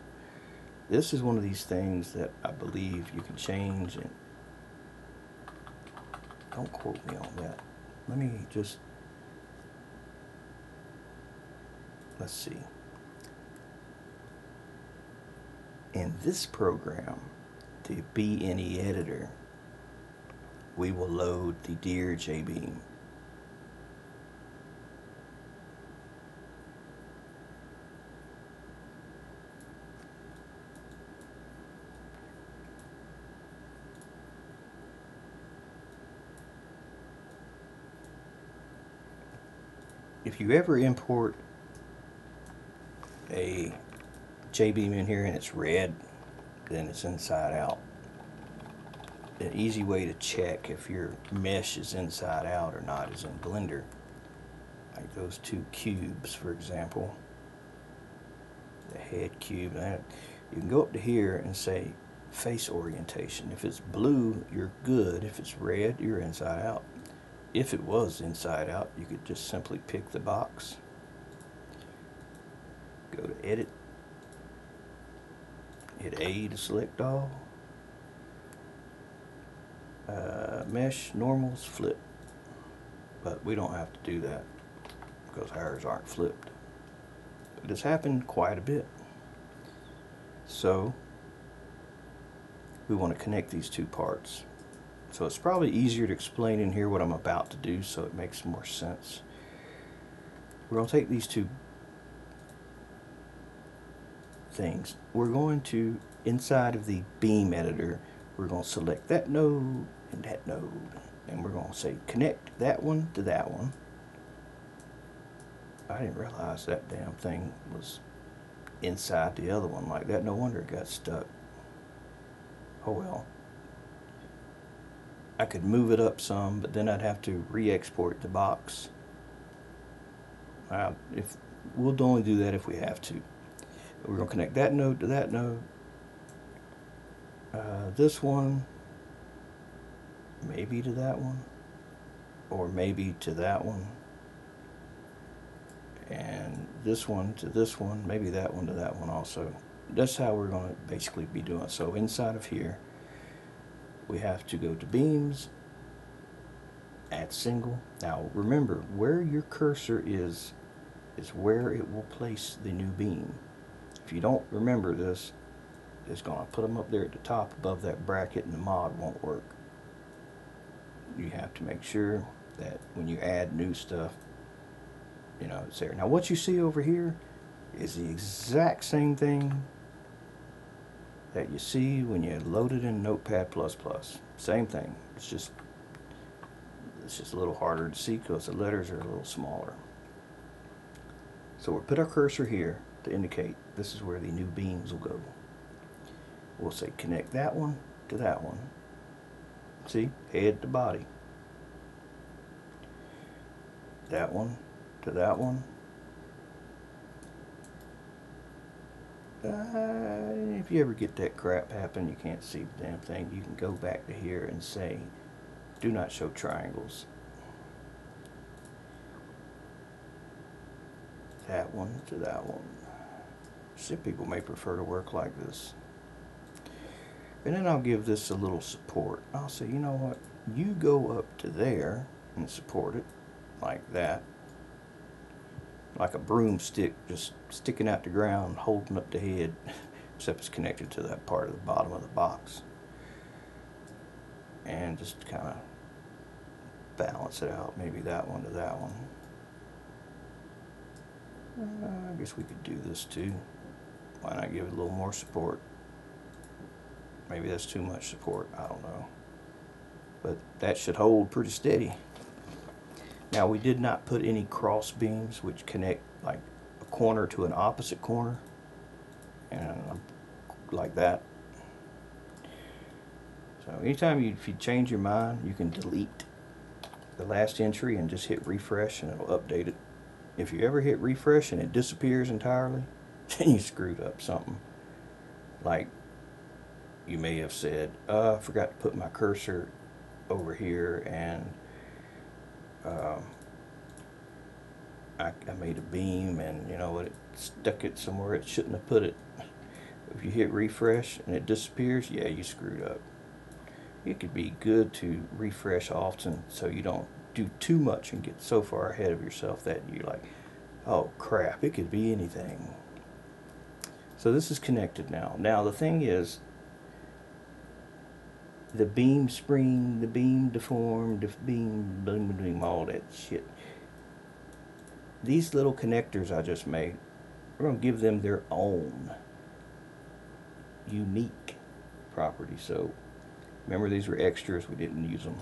This is one of these things that I believe you can change and don't quote me on that. Let me just let's see. In this program, the BNE editor, we will load the Deer JBeam. If you ever import a J-beam in here and it's red, then it's inside out. An easy way to check if your mesh is inside out or not is in Blender. like those two cubes, for example, the head cube, that you can go up to here and say face orientation. If it's blue, you're good. If it's red, you're inside out. If it was inside out, you could just simply pick the box, go to edit, hit A to select all, uh, mesh, normals, flip. But we don't have to do that because ours aren't flipped. But it's happened quite a bit. So we want to connect these two parts. So it's probably easier to explain in here what I'm about to do so it makes more sense. We're going to take these two things. We're going to, inside of the beam editor, we're going to select that node and that node. And we're going to say connect that one to that one. I didn't realize that damn thing was inside the other one like that. No wonder it got stuck. Oh well. I could move it up some, but then I'd have to re-export the box. Uh, if We'll only do that if we have to. We're going to connect that node to that node. Uh, this one, maybe to that one, or maybe to that one and this one to this one, maybe that one to that one also. That's how we're going to basically be doing. So inside of here, we have to go to beams, add single. Now remember, where your cursor is, is where it will place the new beam. If you don't remember this, it's going to put them up there at the top above that bracket and the mod won't work. You have to make sure that when you add new stuff, you know, it's there. Now what you see over here is the exact same thing that you see when you load it in Notepad++. Same thing. It's just it's just a little harder to see because the letters are a little smaller. So we'll put our cursor here to indicate this is where the new beams will go. We'll say connect that one to that one. See? Head to body. That one to that one. Uh, if you ever get that crap happen, you can't see the damn thing, you can go back to here and say, do not show triangles. That one to that one. Some people may prefer to work like this. And then I'll give this a little support. I'll say, you know what, you go up to there and support it like that like a broomstick just sticking out the ground holding up the head except it's connected to that part of the bottom of the box. And just kind of balance it out maybe that one to that one. Uh, I guess we could do this too. Why not give it a little more support? Maybe that's too much support I don't know. But that should hold pretty steady now we did not put any cross beams which connect like a corner to an opposite corner and like that. So anytime you, if you change your mind you can delete the last entry and just hit refresh and it'll update it. If you ever hit refresh and it disappears entirely then you screwed up something. Like you may have said, uh, I forgot to put my cursor over here and um, I, I made a beam and you know what it stuck it somewhere it shouldn't have put it. If you hit refresh and it disappears yeah you screwed up. It could be good to refresh often so you don't do too much and get so far ahead of yourself that you're like oh crap it could be anything. So this is connected now. Now the thing is the beam spring, the beam deformed, the beam, beam, beam, all that shit. These little connectors I just made, we're going to give them their own unique property. So remember these were extras, we didn't use them.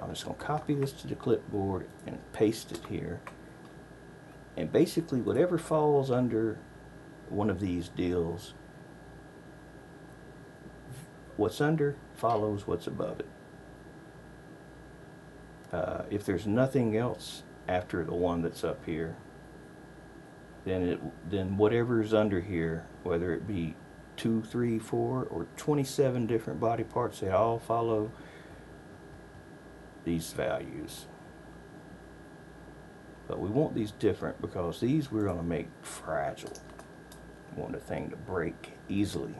I'm just going to copy this to the clipboard and paste it here. And basically whatever falls under one of these deals what's under follows what's above it. Uh, if there's nothing else after the one that's up here, then it then whatever's under here, whether it be two, three, four, or 27 different body parts, they all follow these values. But we want these different because these we're going to make fragile. We want the thing to break easily.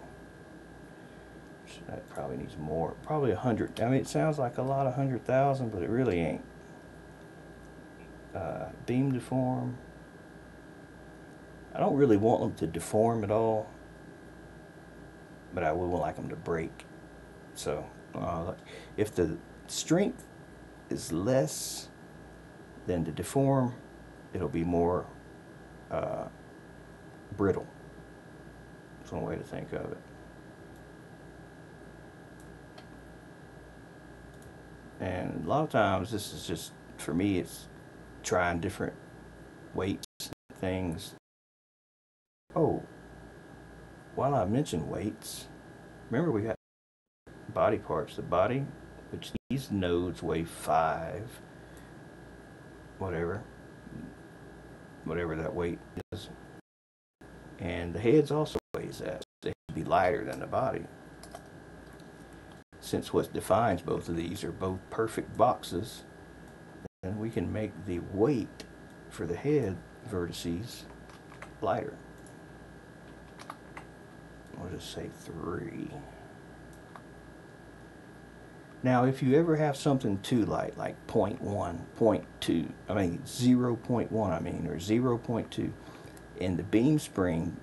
That probably needs more. Probably a hundred. I mean, it sounds like a lot of hundred thousand, but it really ain't. Uh, beam deform. I don't really want them to deform at all, but I would like them to break. So, uh, if the strength is less than the deform, it'll be more uh, brittle. That's one way to think of it. And a lot of times, this is just, for me, it's trying different weights, and things. Oh, while I mentioned weights, remember we got body parts. The body, which these nodes weigh five, whatever, whatever that weight is. And the heads also weighs that. They should be lighter than the body. Since what defines both of these are both perfect boxes, then we can make the weight for the head vertices lighter. We'll just say three. Now, if you ever have something too light, like 0 0.1, 0 0.2, I mean 0 0.1, I mean, or 0 0.2, and the beam spring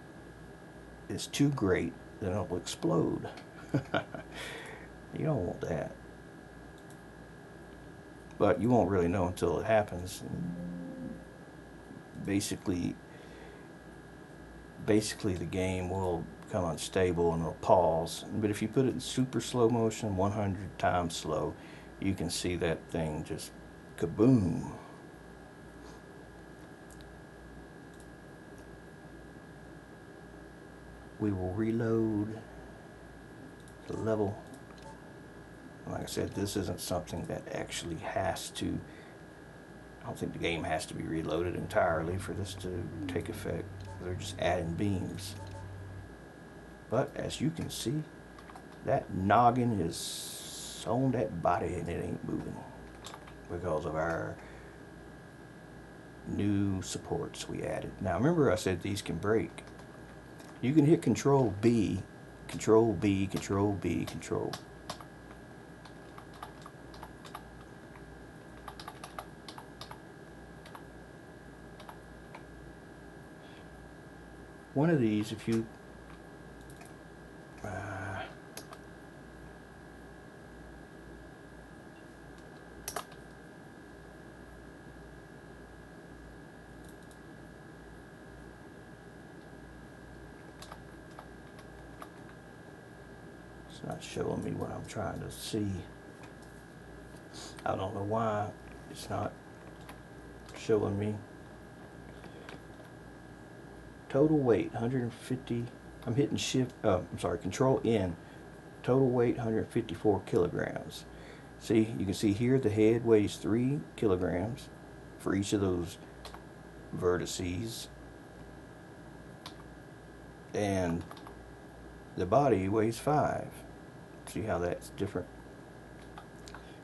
is too great, then it'll explode. you don't want that. But you won't really know until it happens. Basically, basically the game will become unstable and it'll pause. But if you put it in super slow motion, 100 times slow, you can see that thing just kaboom. We will reload the level. Like I said, this isn't something that actually has to, I don't think the game has to be reloaded entirely for this to take effect. They're just adding beams. But as you can see, that noggin is on that body and it ain't moving because of our new supports we added. Now remember I said these can break. You can hit control B, control B, control B, control. One of these, if you uh, It's not showing me what I'm trying to see. I don't know why it's not showing me. Total weight 150. I'm hitting shift. Uh, I'm sorry, Control N. Total weight 154 kilograms. See, you can see here the head weighs three kilograms for each of those vertices, and the body weighs five. See how that's different?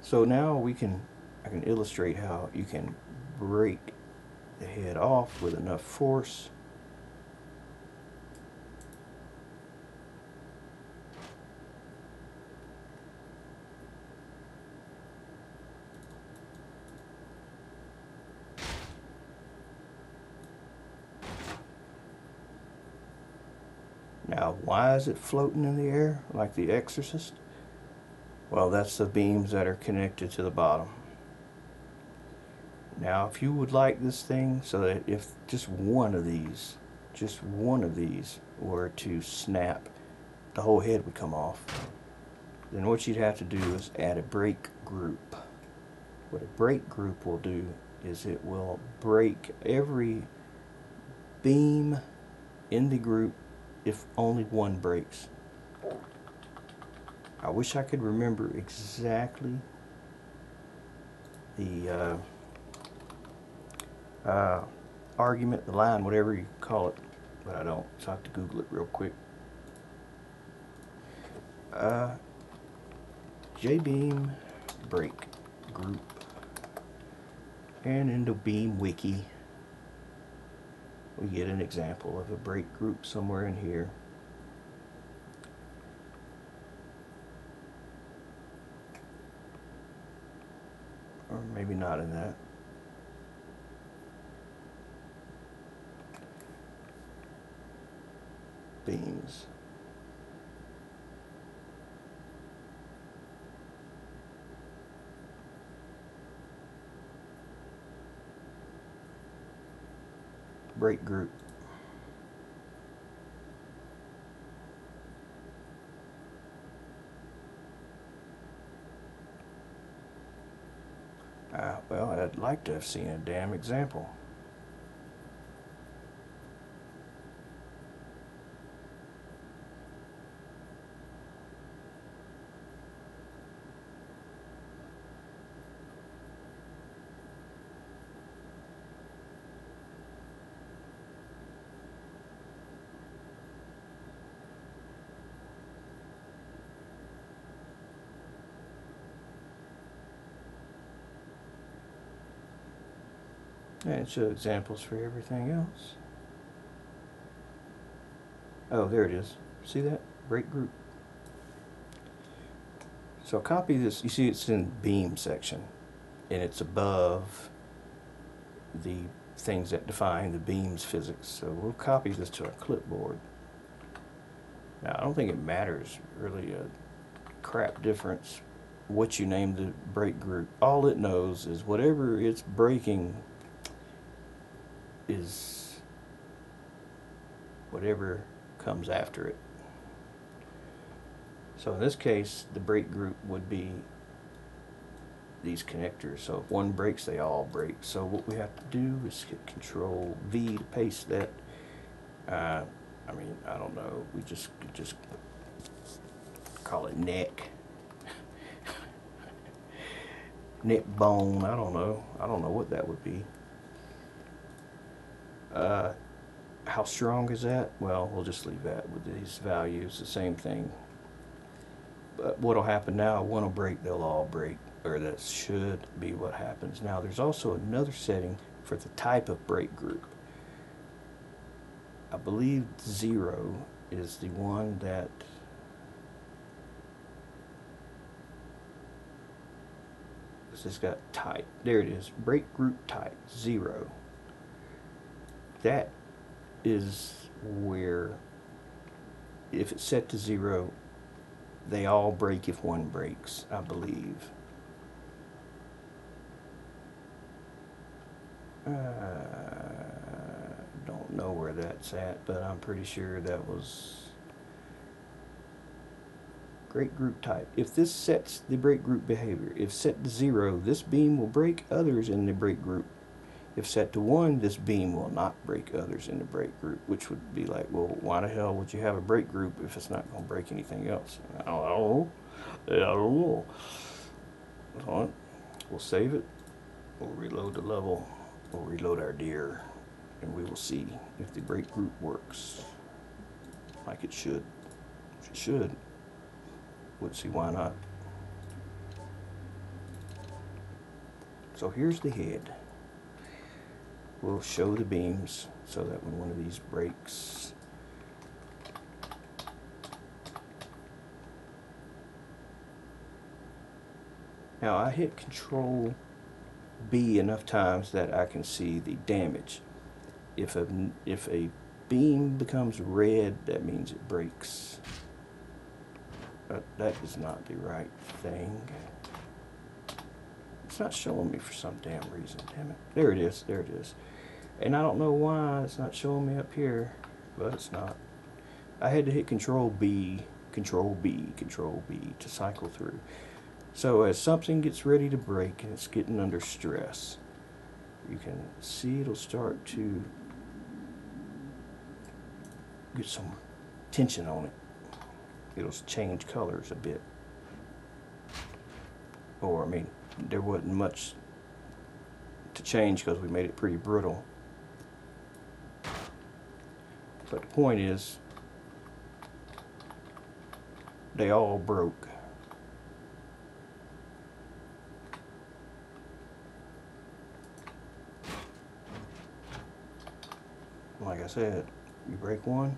So now we can, I can illustrate how you can break the head off with enough force Now, why is it floating in the air like the exorcist? Well, that's the beams that are connected to the bottom. Now, if you would like this thing so that if just one of these, just one of these were to snap, the whole head would come off. Then what you'd have to do is add a break group. What a break group will do is it will break every beam in the group if only one breaks. I wish I could remember exactly the uh, uh, argument, the line, whatever you call it, but I don't, so I have to Google it real quick. Uh, JBeam break group and in the Beam wiki we get an example of a break group somewhere in here. Or maybe not in that. Beams. Break group. Uh, well, I'd like to have seen a damn example. And show examples for everything else. Oh, there it is. See that? Break group. So copy this. You see it's in beam section. And it's above the things that define the beam's physics. So we'll copy this to our clipboard. Now, I don't think it matters really a crap difference what you name the break group. All it knows is whatever it's breaking is whatever comes after it. So in this case, the break group would be these connectors. So if one breaks, they all break. So what we have to do is hit Control V to paste that. Uh, I mean, I don't know. We just just call it neck. neck bone. I don't know. I don't know what that would be. Uh, how strong is that? Well, we'll just leave that with these values, the same thing. But what'll happen now, one will break, they'll all break, or that should be what happens. Now, there's also another setting for the type of break group. I believe zero is the one that this has got type. There it is, break group type, zero that is where if it's set to zero, they all break if one breaks, I believe. Uh, don't know where that's at, but I'm pretty sure that was break group type. If this sets the break group behavior, if set to zero, this beam will break others in the break group if set to 1, this beam will not break others in the break group, which would be like, well, why the hell would you have a break group if it's not going to break anything else? I don't know. I don't know. Hold on. We'll save it. We'll reload the level. We'll reload our deer. And we will see if the break group works like it should. It should. Would see why not. So here's the head will show the beams so that when one of these breaks Now I hit control B enough times that I can see the damage. If a, if a beam becomes red, that means it breaks. But that is not the right thing. It's not showing me for some damn reason, damn it. There it is, there it is. And I don't know why it's not showing me up here, but it's not. I had to hit Control B, Control B, Control B to cycle through. So as something gets ready to break and it's getting under stress, you can see it'll start to get some tension on it. It'll change colors a bit. Or, I mean, there wasn't much to change because we made it pretty brittle. But the point is, they all broke. Like I said, you break one,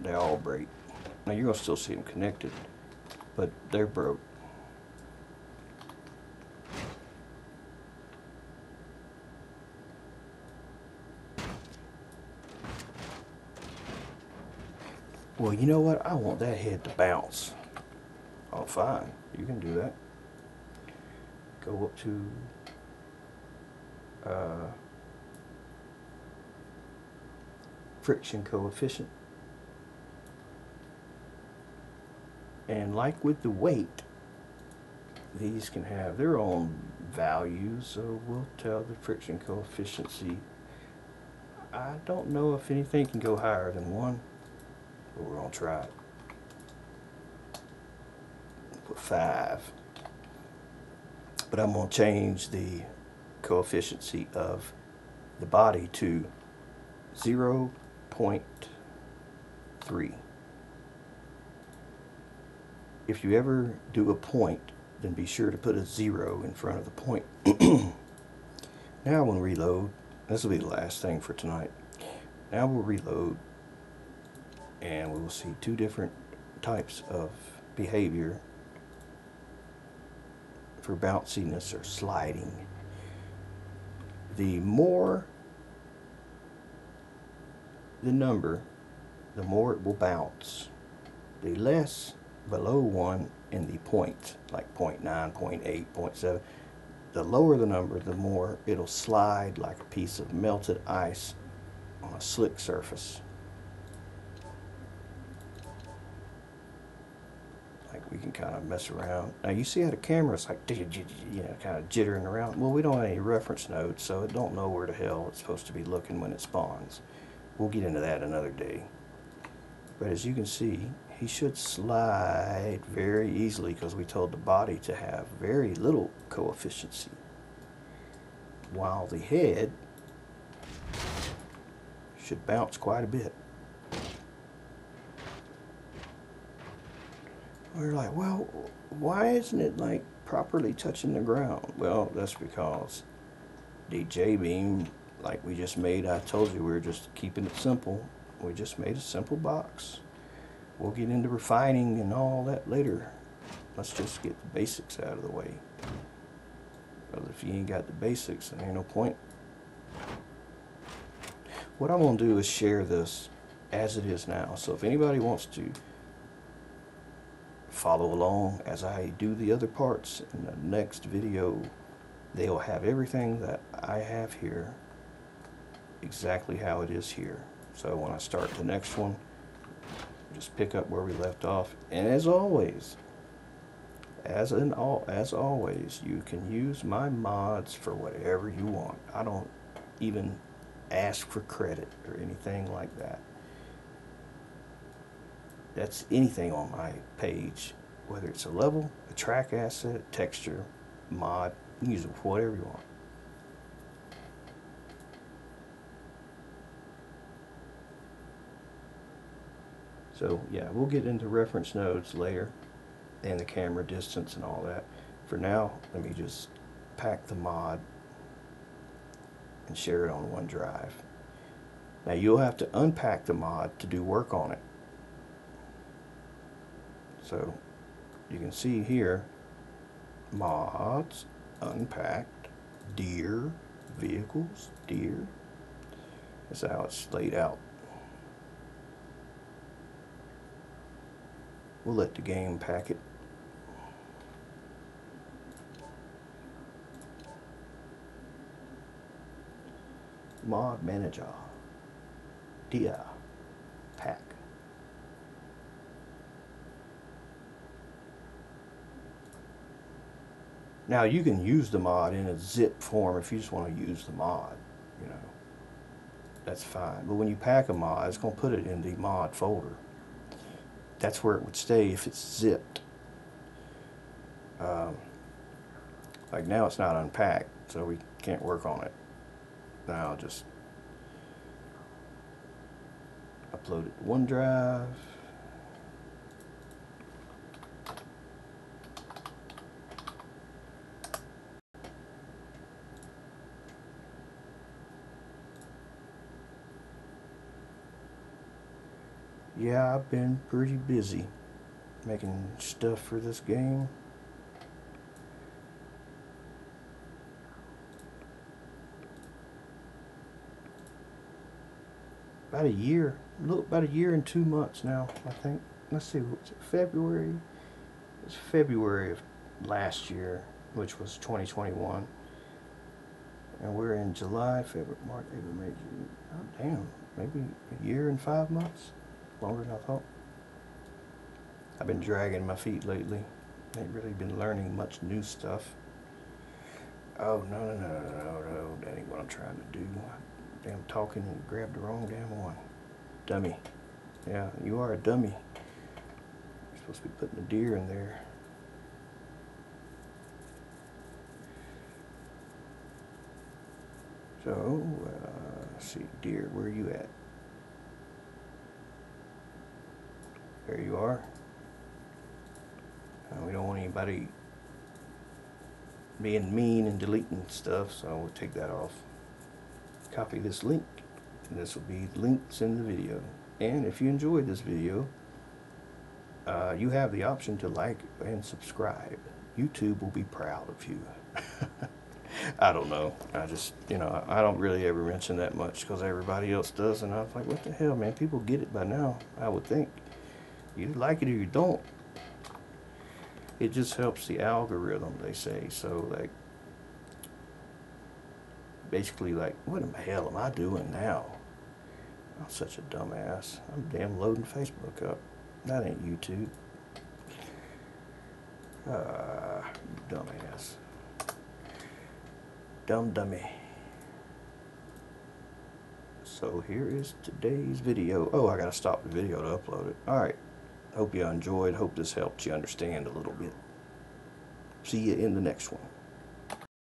they all break. Now you're gonna still see them connected, but they're broke. Well, you know what? I want that head to bounce. Oh, fine. You can do that. Go up to uh, friction coefficient. And like with the weight, these can have their own values, so we'll tell the friction coefficient. I don't know if anything can go higher than one, but we're gonna try it. Put five. But I'm gonna change the coefficient of the body to 0.3 if you ever do a point, then be sure to put a zero in front of the point. now we'll reload. This will be the last thing for tonight. Now we'll reload and we will see two different types of behavior for bounciness or sliding. The more the number, the more it will bounce. The less below 1 in the point, like 0 0.9, 0 0.8, 0 0.7. The lower the number, the more it'll slide like a piece of melted ice on a slick surface. Like we can kind of mess around. Now you see how the camera's like, you know, kind of jittering around. Well, we don't have any reference nodes, so it don't know where the hell it's supposed to be looking when it spawns. We'll get into that another day. But as you can see, he should slide very easily because we told the body to have very little coefficient while the head should bounce quite a bit. We're like, well, why isn't it like properly touching the ground? Well, that's because the J-beam, like we just made, I told you we were just keeping it simple. We just made a simple box. We'll get into refining and all that later. Let's just get the basics out of the way. Because if you ain't got the basics, there ain't no point. What I'm going to do is share this as it is now. So if anybody wants to follow along as I do the other parts in the next video, they'll have everything that I have here exactly how it is here. So when I start the next one, just pick up where we left off. And as always, as in all as always, you can use my mods for whatever you want. I don't even ask for credit or anything like that. That's anything on my page, whether it's a level, a track asset, texture, mod, use whatever you want. So yeah, we'll get into reference nodes later and the camera distance and all that. For now, let me just pack the mod and share it on OneDrive. Now you'll have to unpack the mod to do work on it. So you can see here, mods, unpacked, deer, vehicles, deer. That's how it's laid out. We'll let the game pack it. Mod Manager. Deer. Pack. Now you can use the mod in a zip form if you just want to use the mod, you know. That's fine. But when you pack a mod, it's going to put it in the mod folder that's where it would stay if it's zipped. Um, like now it's not unpacked. so we can't work on it. Now I'll just upload it to OneDrive. Yeah, I've been pretty busy making stuff for this game. About a year, look, about a year and two months now, I think. Let's see, it February? It was February of last year, which was 2021. And we're in July, February, March, April, May, June. Oh, damn, maybe a year and five months longer than I thought. I've been dragging my feet lately. Ain't really been learning much new stuff. Oh, no, no, no, no, no. That ain't what I'm trying to do. Damn talking and grabbed the wrong damn one. Dummy. Yeah, you are a dummy. You're supposed to be putting a deer in there. So, uh, see, deer, where are you at? There you are. Uh, we don't want anybody being mean and deleting stuff, so we'll take that off. Copy this link, and this will be links in the video. And if you enjoyed this video, uh, you have the option to like and subscribe. YouTube will be proud of you. I don't know. I just, you know, I don't really ever mention that much because everybody else does, and I was like, what the hell, man? People get it by now, I would think. You like it or you don't. It just helps the algorithm, they say. So, like, basically, like, what in the hell am I doing now? I'm such a dumbass. I'm damn loading Facebook up. That ain't YouTube. Ah, dumbass. Dumb dummy. So here is today's video. Oh, I gotta stop the video to upload it. Alright. Hope you enjoyed. Hope this helped you understand a little bit. See you in the next one.